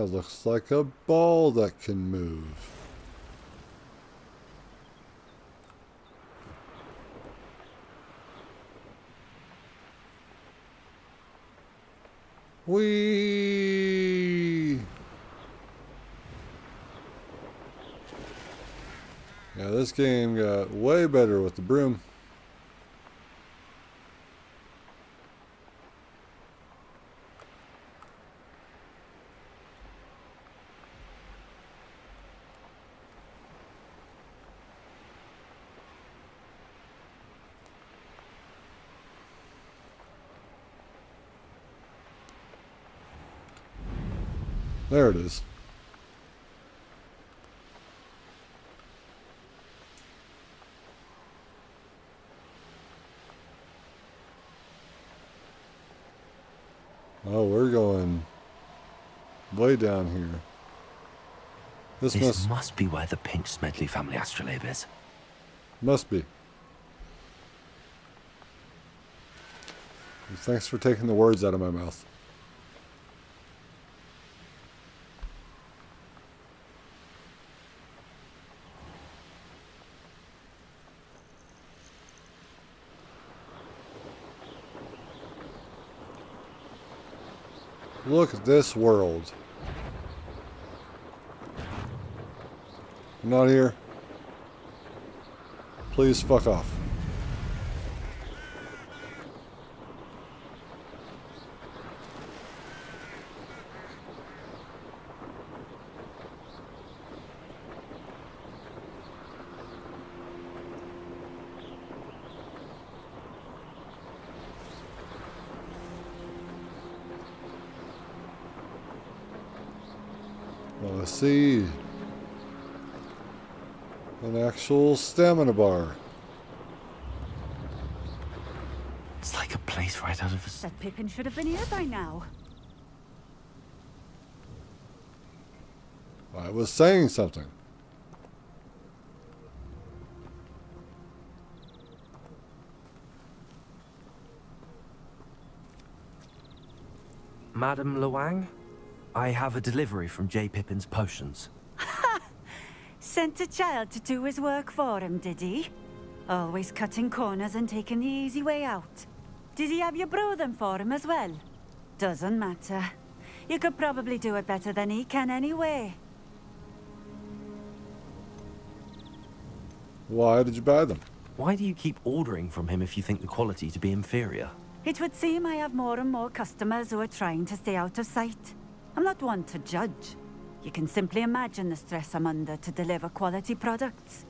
That looks like a ball that can move. Whee! Yeah, this game got way better with the broom. There it is. Oh, we're going way down here. This, This must must be where the Pinch Smedley family astrolabe is. must be. Thanks for taking the words out of my mouth. Look at this world. I'm not here. Please fuck off. Oh, I see. An actual stamina bar. It's like a place right out of a... That Pippin should have been here by now. I was saying something. Madam Lawang, I have a delivery from J. Pippin's Potions. Ha! Sent a child to do his work for him, did he? Always cutting corners and taking the easy way out. Did he have you brew them for him as well? Doesn't matter. You could probably do it better than he can anyway. Why did you buy them? Why do you keep ordering from him if you think the quality to be inferior? It would seem I have more and more customers who are trying to stay out of sight. I'm not one to judge. You can simply imagine the stress I'm under to deliver quality products.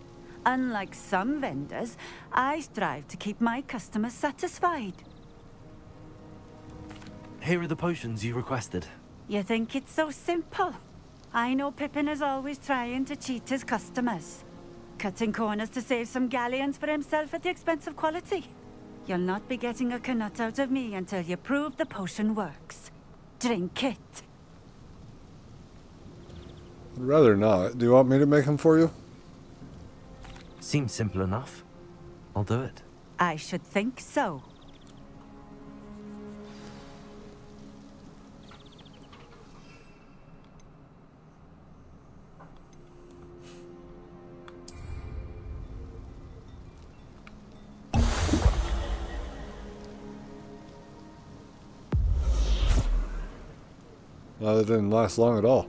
Unlike some vendors, I strive to keep my customers satisfied. Here are the potions you requested. You think it's so simple? I know Pippin is always trying to cheat his customers. Cutting corners to save some galleons for himself at the expense of quality. You'll not be getting a Knut out of me until you prove the potion works. Drink it. I'd rather not. Do you want me to make them for you? Seems simple enough. I'll do it. I should think so. Uh, that didn't last long at all.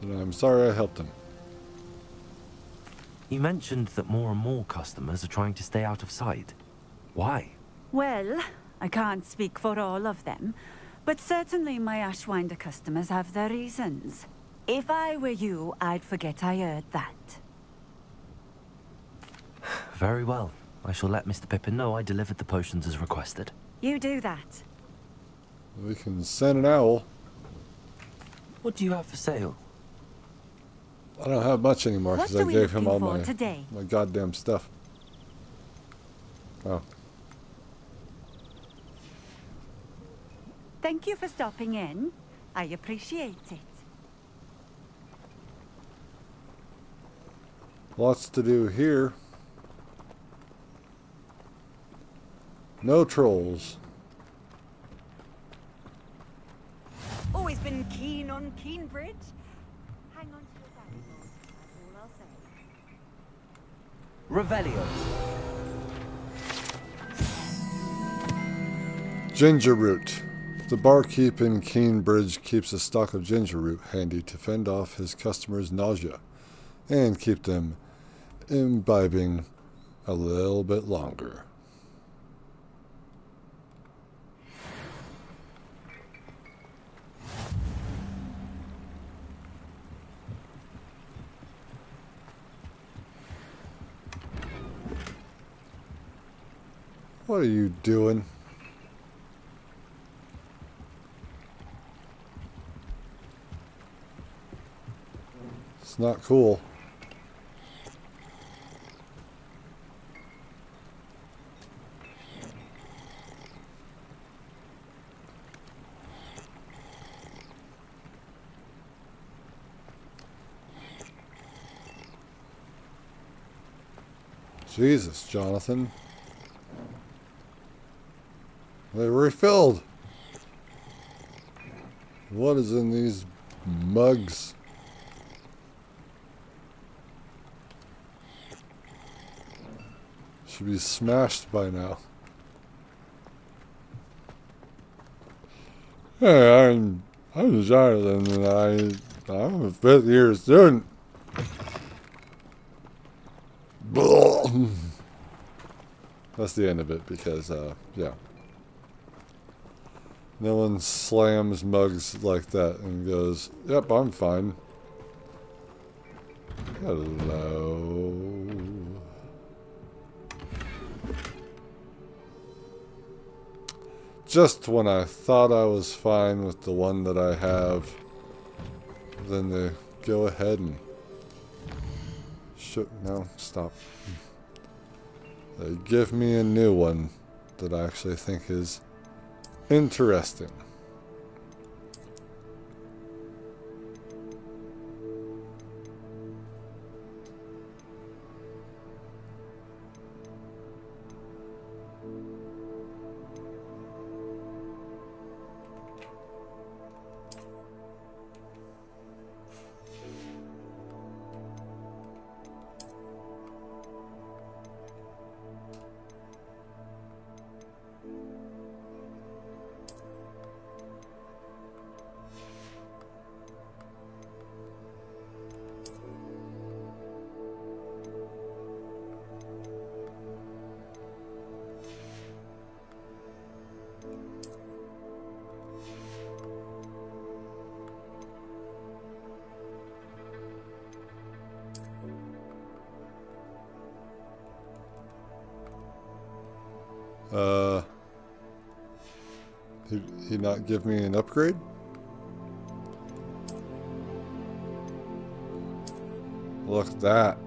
Then I'm sorry I helped him. You mentioned that more and more customers are trying to stay out of sight. Why? Well, I can't speak for all of them, but certainly my Ashwinder customers have their reasons. If I were you, I'd forget I heard that. Very well. I shall let Mr. Pippin know I delivered the potions as requested. You do that. We can send an owl. What do you have for sale? I don't have much anymore because I gave him all my, today? my goddamn stuff. Oh. Thank you for stopping in. I appreciate it. Lots to do here. No trolls. Always been keen on Keenbridge. Hang on to your valuables. That's all I'll say. Revelio. Ginger root. The barkeep in Keenbridge keeps a stock of ginger root handy to fend off his customers' nausea and keep them imbibing a little bit longer. What are you doing? It's not cool. Jesus, Jonathan. They refilled. What is in these mugs? Should be smashed by now. Hey, I'm I'm Jonathan and I I'm a fifth year student. That's the end of it because uh yeah. No one slams mugs like that and goes, Yep, I'm fine. Hello. Just when I thought I was fine with the one that I have, then they go ahead and shoot. No, stop. They give me a new one that I actually think is interesting. Give me an upgrade? Look at that.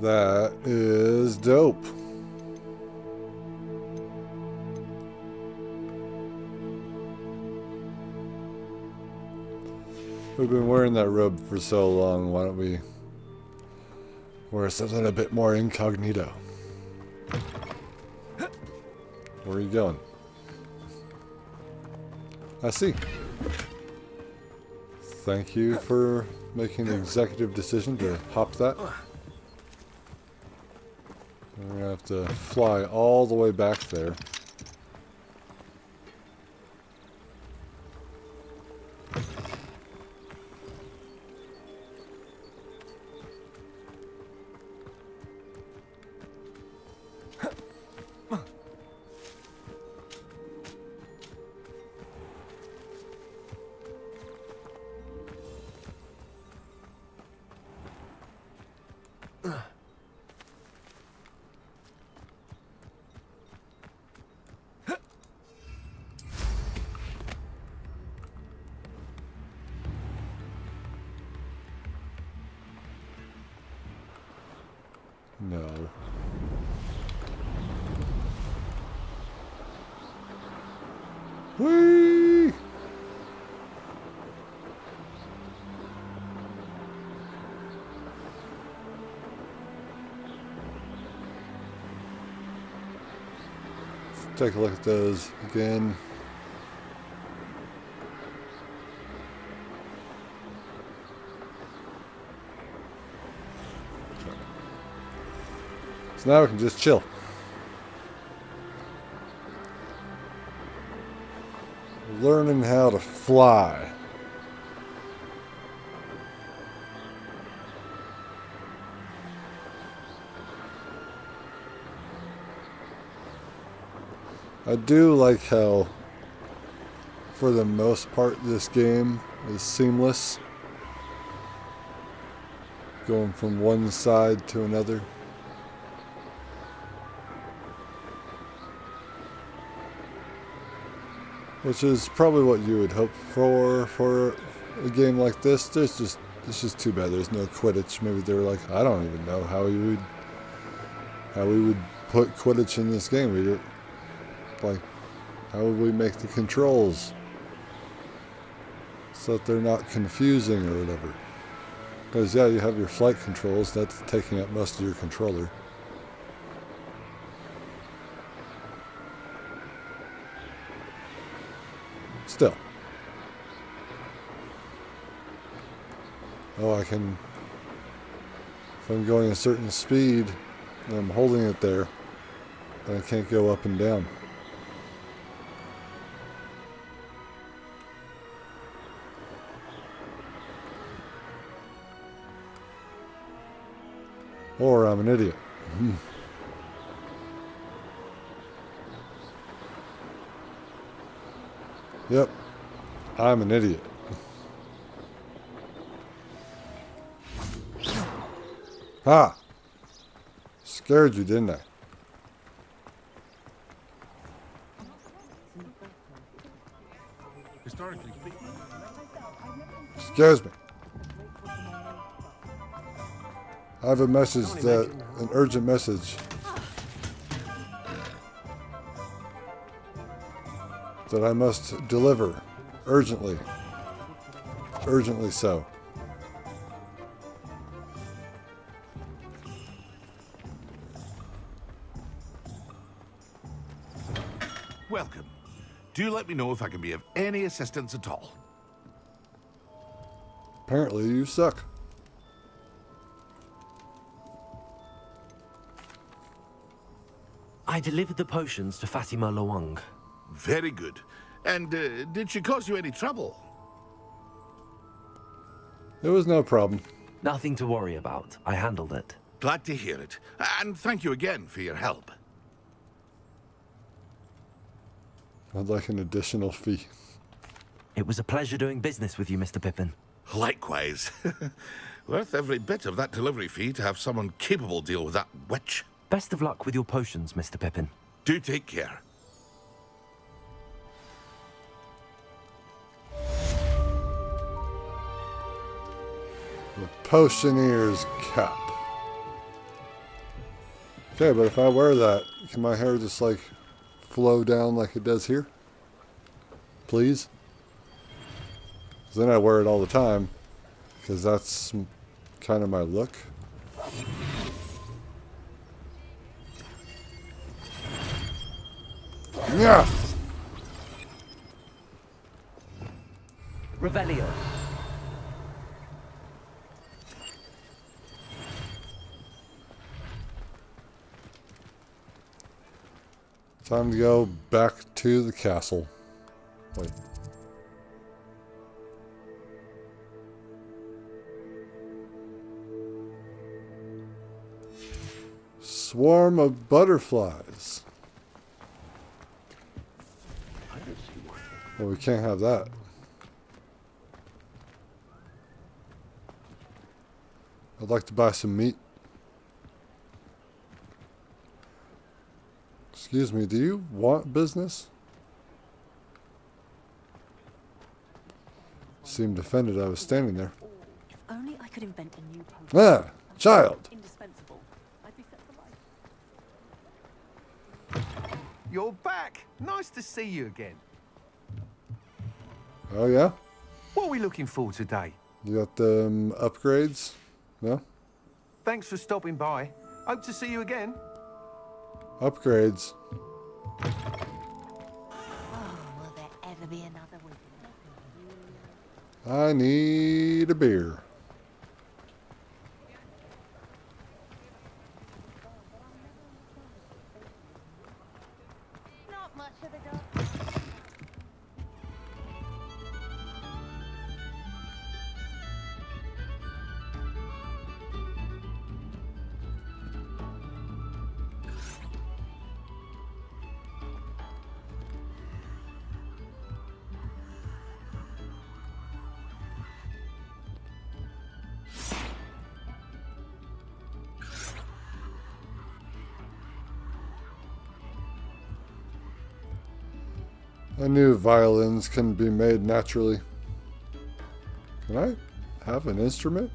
That is dope. We've been wearing that robe for so long, why don't we wear something a bit more incognito? Where are you going? I see. Thank you for making the executive decision to hop that. We're gonna have to fly all the way back there. No. Whee! Take a look at those again. So now we can just chill. Learning how to fly. I do like how, for the most part, this game is seamless. Going from one side to another. Which is probably what you would hope for for a game like this. There's just it's just too bad there's no Quidditch. Maybe they were like, I don't even know how we would how we would put Quidditch in this game. We like how would we make the controls so that they're not confusing or whatever. Because yeah, you have your flight controls. That's taking up most of your controller. Still. Oh, I can... If I'm going a certain speed, and I'm holding it there, I can't go up and down. Or I'm an idiot. Yep. I'm an idiot. Ha! Scared you, didn't I? Excuse me. I have a message that, an urgent message. That I must deliver urgently. Urgently so. Welcome. Do let me know if I can be of any assistance at all. Apparently you suck. I delivered the potions to Fatima Lawang. Very good. And uh, did she cause you any trouble? There was no problem. Nothing to worry about. I handled it. Glad to hear it. And thank you again for your help. I'd like an additional fee. It was a pleasure doing business with you, Mr. Pippin. Likewise. Worth every bit of that delivery fee to have someone capable deal with that witch. Best of luck with your potions, Mr. Pippin. Do take care. The Potioneer's Cap. Okay, but if I wear that, can my hair just like flow down like it does here? Please? 'Cause then I wear it all the time because that's kind of my look. Yeah. Revelio. Time to go back to the castle. Wait. Swarm of butterflies. Well, we can't have that. I'd like to buy some meat. Excuse me, do you want business? Seemed offended I was standing there. If only I could invent a new potion. Ah, child. Indispensable. I'd be set for life. You're back. Nice to see you again. Oh, yeah? What are we looking for today? You got the um, upgrades? No? Thanks for stopping by. Hope to see you again. Upgrades. Oh, will there ever be another with I need a beer. Violins can be made naturally. Can I have an instrument?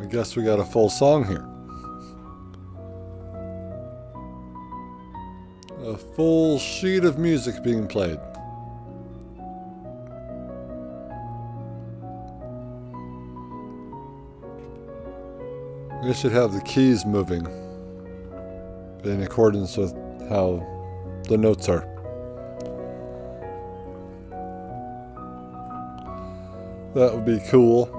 I guess we got a full song here. A full sheet of music being played. We should have the keys moving in accordance with how the notes are. That would be cool.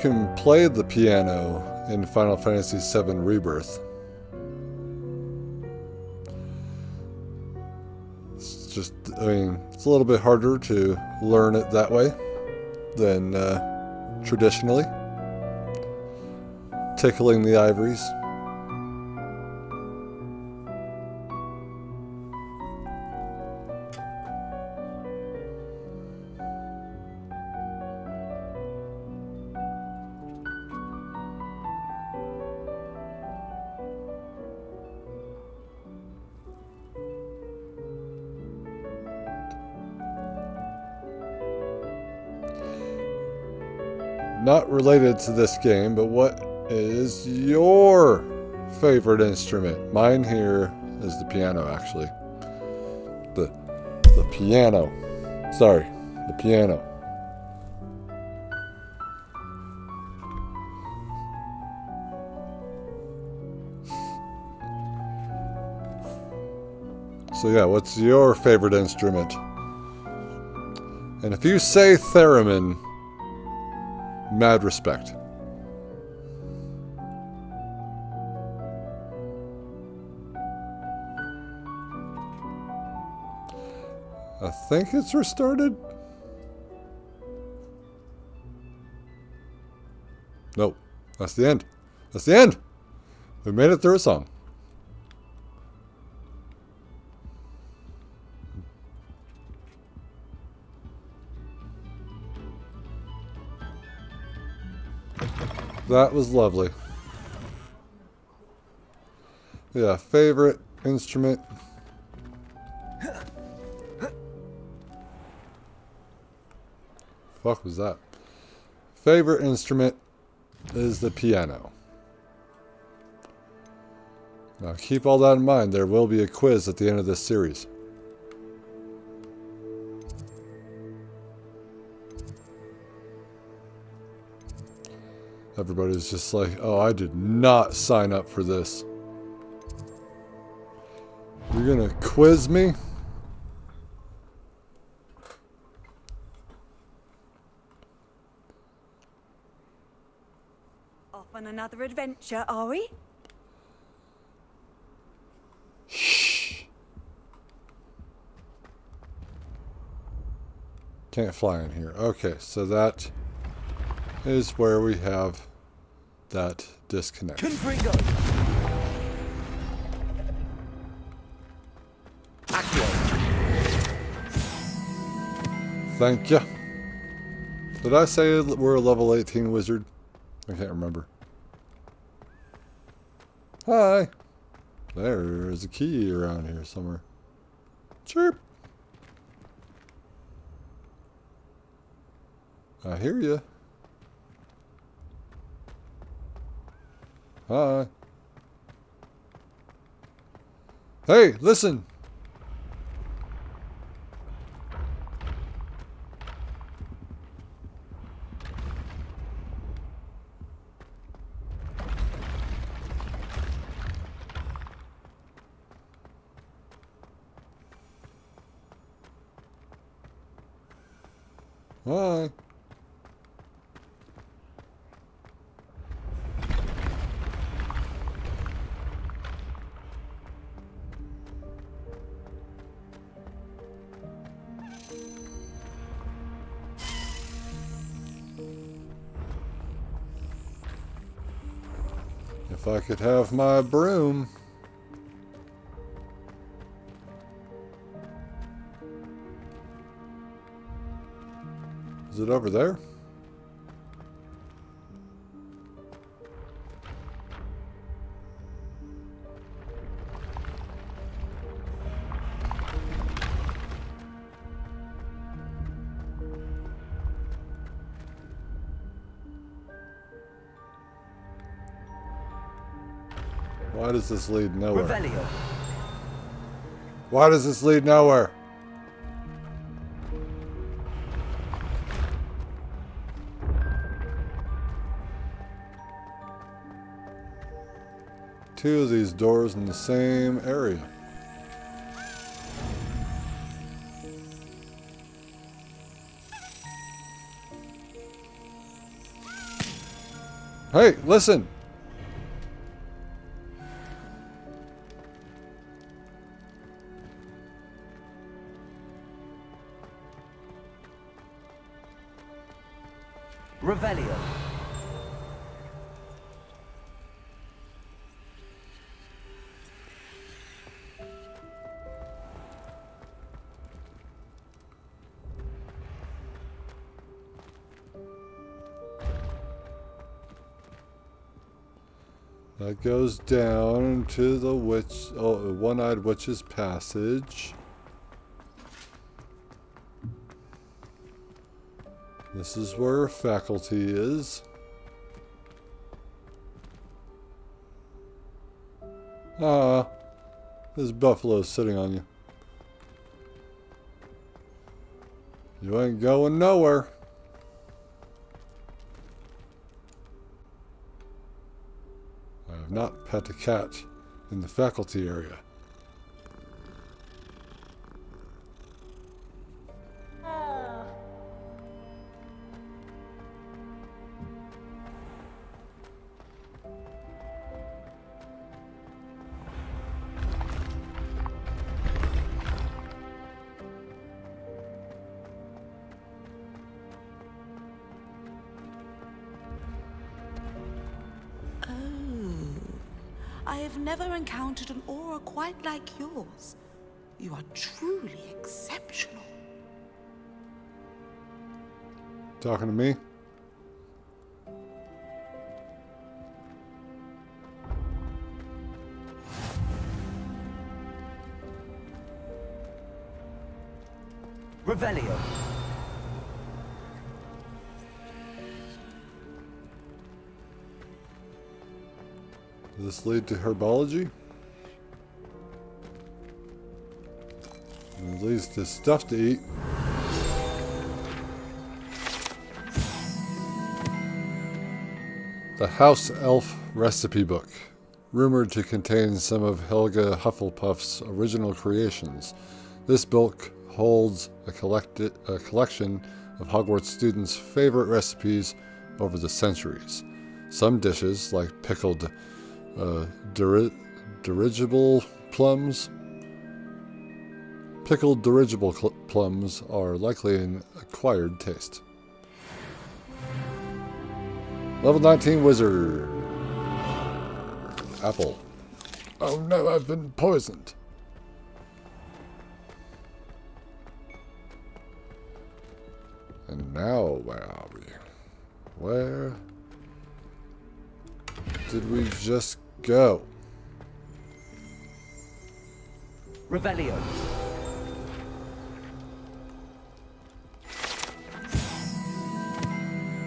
can play the piano in Final Fantasy VII Rebirth. It's just, I mean, it's a little bit harder to learn it that way than uh, traditionally. Tickling the ivories. Related to this game, but what is your favorite instrument? Mine here is the piano, actually. The, the piano. Sorry, the piano. So yeah, what's your favorite instrument? And if you say theremin, mad respect. I think it's restarted. Nope. That's the end. That's the end. We made it through a song. That was lovely. Yeah, favorite instrument. Fuck was that? Favorite instrument is the piano. Now keep all that in mind. There will be a quiz at the end of this series. Everybody's just like, oh, I did not sign up for this. You're gonna quiz me? Off on another adventure, are we? Can't fly in here. Okay, so that is where we have that disconnect. Confringo! Thank you. Did I say we're a level 18 wizard? I can't remember. Hi. There's a key around here somewhere. Chirp. I hear you. Hi. Hey, listen. Could have my broom. Is it over there? Why does this lead nowhere? Revelio. Why does this lead nowhere? Two of these doors in the same area. Hey, listen! Revelio. That goes down to the witch, oh, one-eyed witch's passage. This is where faculty is. Ah, this buffalo's sitting on you. You ain't going nowhere. I have not pet a cat in the faculty area. Lead to herbology? It leads to stuff to eat. The House Elf Recipe Book, rumored to contain some of Helga Hufflepuff's original creations. This book holds a, a collection of Hogwarts students' favorite recipes over the centuries. Some dishes, like pickled uh, diri- dirigible plums, pickled dirigible plums are likely an acquired taste. Level 19 wizard. Apple. Oh no, I've been poisoned. And now, where are we? Where did we just go? Revelio.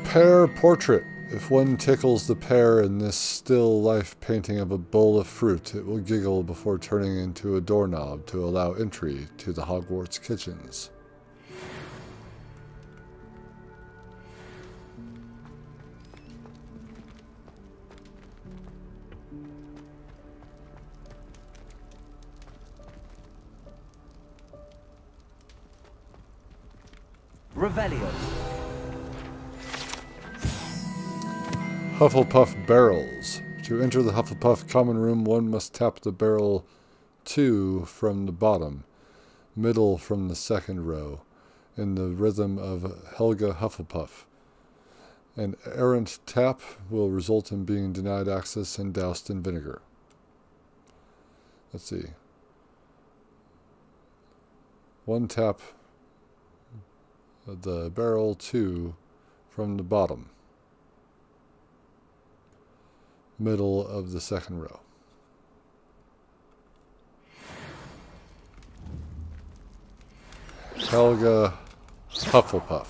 Pear portrait. If one tickles the pear in this still life painting of a bowl of fruit, it will giggle before turning into a doorknob to allow entry to the Hogwarts kitchens. Hufflepuff barrels. To enter the Hufflepuff common room, one must tap the barrel 2 from the bottom, middle from the second row, in the rhythm of Helga Hufflepuff. An errant tap will result in being denied access and doused in vinegar. Let's see. One tap the barrel 2 from the bottom. Middle of the second row. Helga Hufflepuff.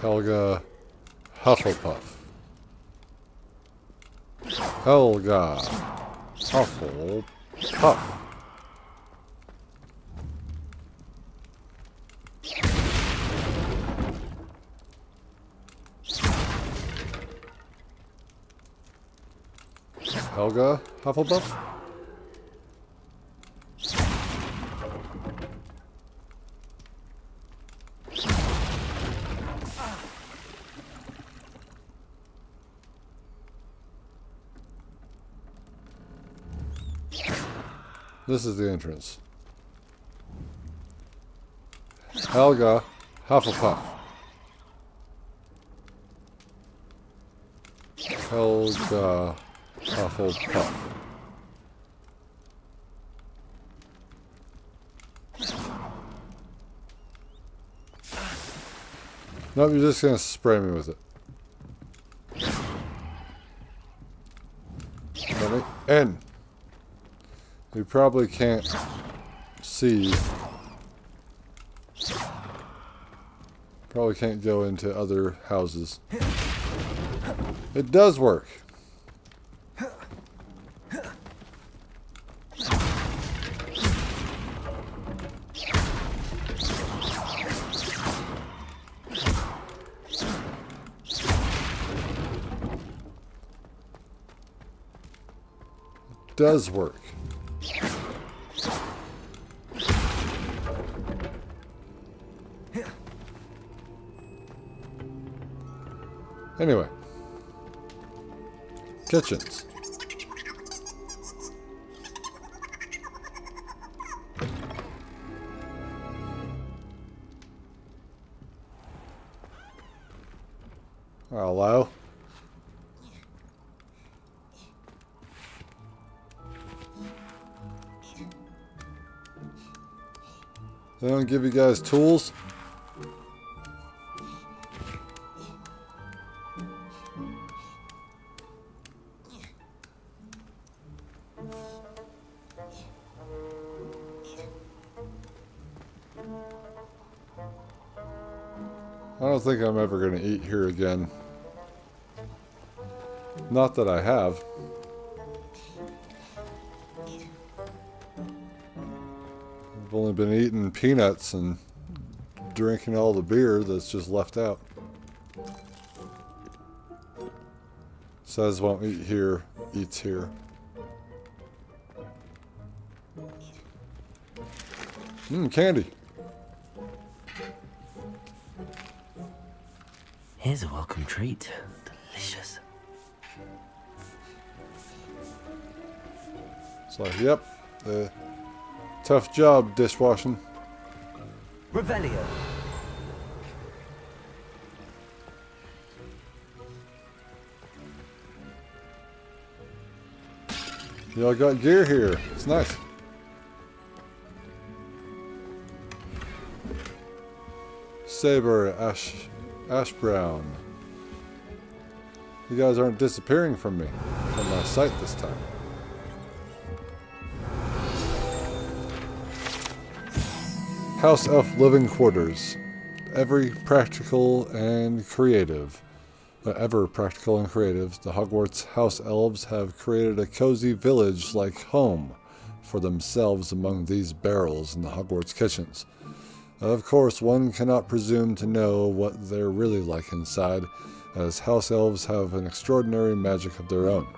Helga Hufflepuff. Helga Hufflepuff. Helga Hufflepuff? This is the entrance. Helga Hufflepuff. Helga Hufflepuff. Nope, you're just gonna spray me with it. Let me. You probably can't see. Probably can't go into other houses. It does work. does work. Anyway. Kitchens. Hello? They don't give you guys tools? Here again. Not that I have. I've only been eating peanuts and drinking all the beer that's just left out. Says won't eat here, eats here. Mmm, candy. Here's a welcome treat. Delicious. So, yep. Uh, tough job dishwashing. Revelio. Y'all got gear here. It's nice. Saber Ash Ash Brown. You guys aren't disappearing from me, from my sight this time. House Elf Living Quarters. Every practical and creative. Uh, ever practical and creative, the Hogwarts House Elves have created a cozy village like home for themselves among these barrels in the Hogwarts kitchens. Of course, one cannot presume to know what they're really like inside, as house elves have an extraordinary magic of their own.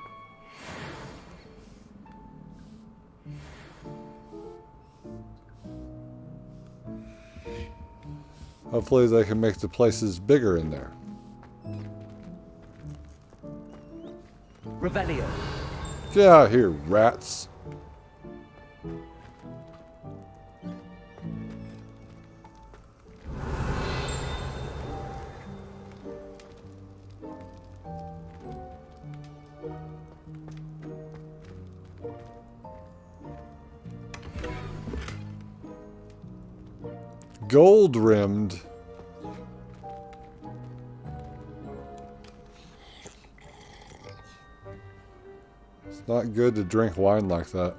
Hopefully they can make the places bigger in there. Revelio. Get out of here, rats. Gold rimmed. It's not good to drink wine like that.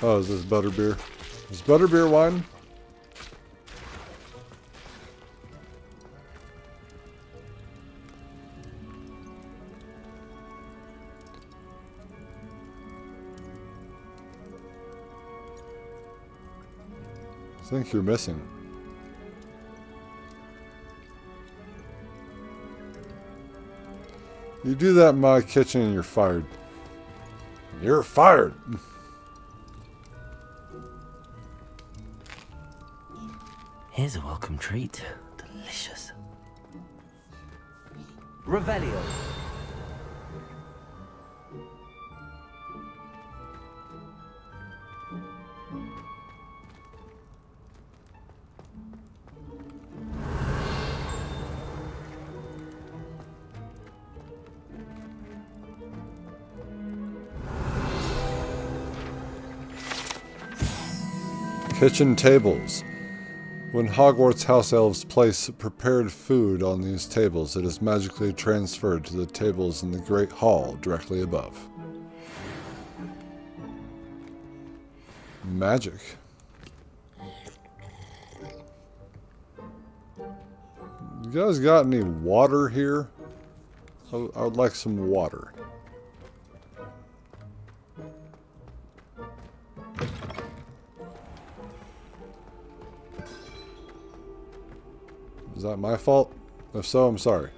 Oh, is this butterbeer? Is butterbeer wine? Think you're missing. You do that in my kitchen and you're fired. You're fired. Here's a welcome treat. Delicious. Revelio. Kitchen tables. When Hogwarts house elves place prepared food on these tables, it is magically transferred to the tables in the Great Hall directly above. Magic. You guys got any water here? I would- like some water. Is that my fault? If so, I'm sorry.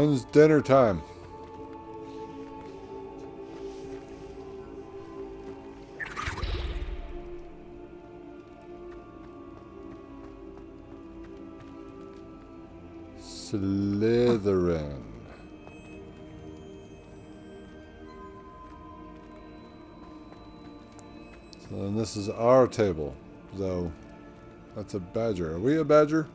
When's dinner time? Slytherin. So then this is our table, though that's a badger. Are we a badger?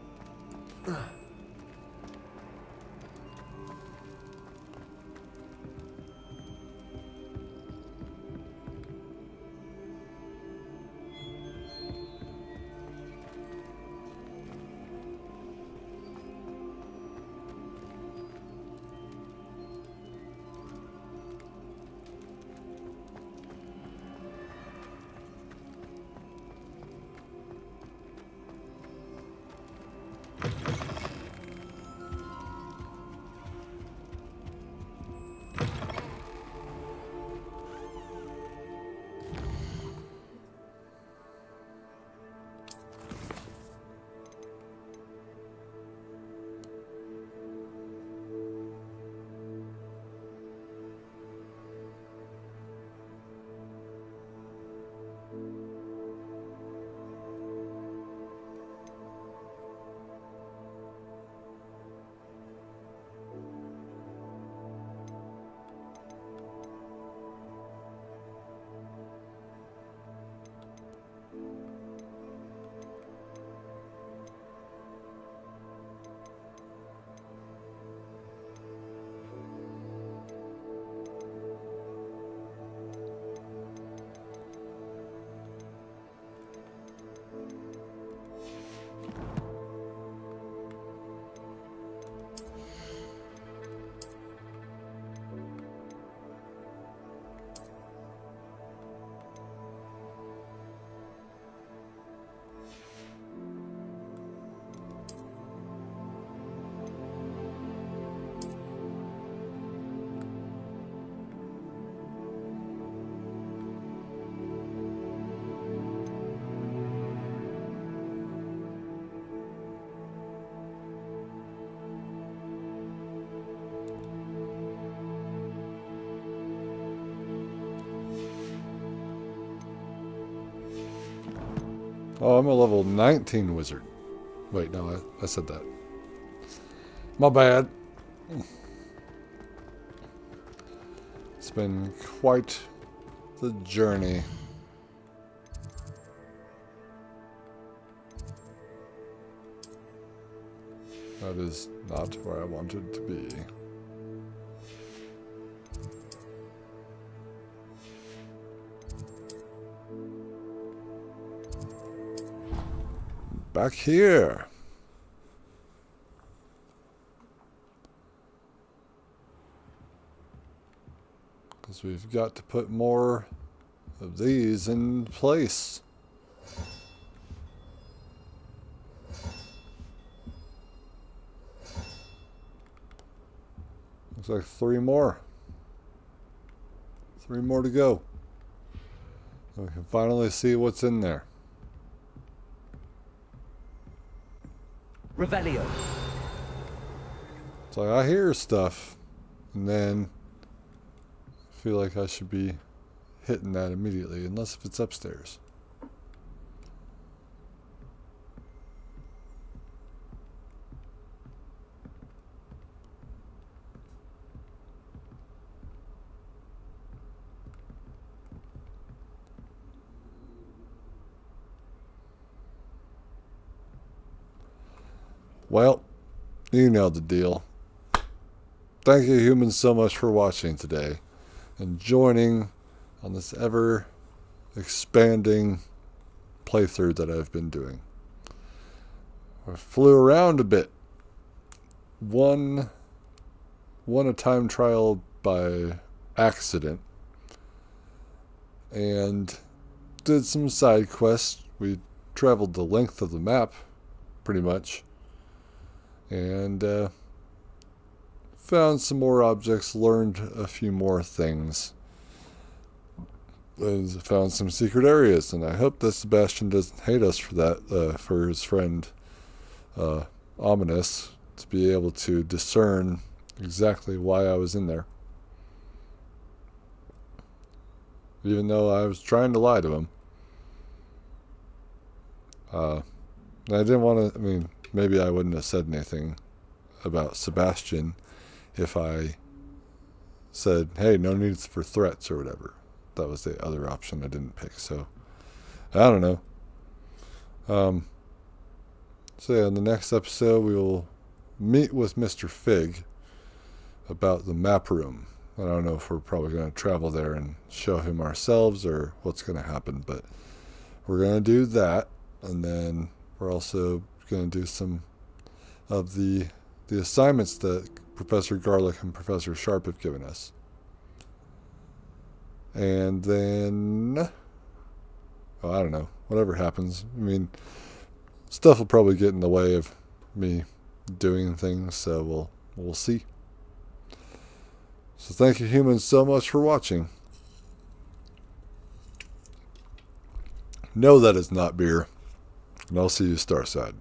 19 wizard. Wait, no, I, I said that. My bad. It's been quite the journey. That is not where I wanted to be. Back here. Because we've got to put more of these in place. Looks like three more. Three more to go. We can finally see what's in there. Revelio. So I hear stuff, and then I feel like I should be hitting that immediately, unless if it's upstairs. Well, you know the deal. Thank you, humans, so much for watching today and joining on this ever expanding playthrough that I've been doing. I flew around a bit. One, won a time trial by accident and did some side quests. We traveled the length of the map, pretty much and uh, found some more objects, learned a few more things, and found some secret areas. And I hope that Sebastian doesn't hate us for that, uh, for his friend uh, Ominis, to be able to discern exactly why I was in there. Even though I was trying to lie to him. Uh, I didn't want to, I mean, maybe I wouldn't have said anything about Sebastian if I said, hey, no needs for threats or whatever. That was the other option I didn't pick. So, I don't know. Um, so, yeah, in the next episode, we will meet with Mr. Fig about the map room. I don't know if we're probably going to travel there and show him ourselves or what's going to happen, but we're going to do that. And then we're also going to do some of the the assignments that Professor Garlick and Professor Sharp have given us. And then, oh, I don't know, whatever happens. I mean, stuff will probably get in the way of me doing things, so we'll we'll see. So thank you humans so much for watching. No, that is not beer. And I'll see you Starside.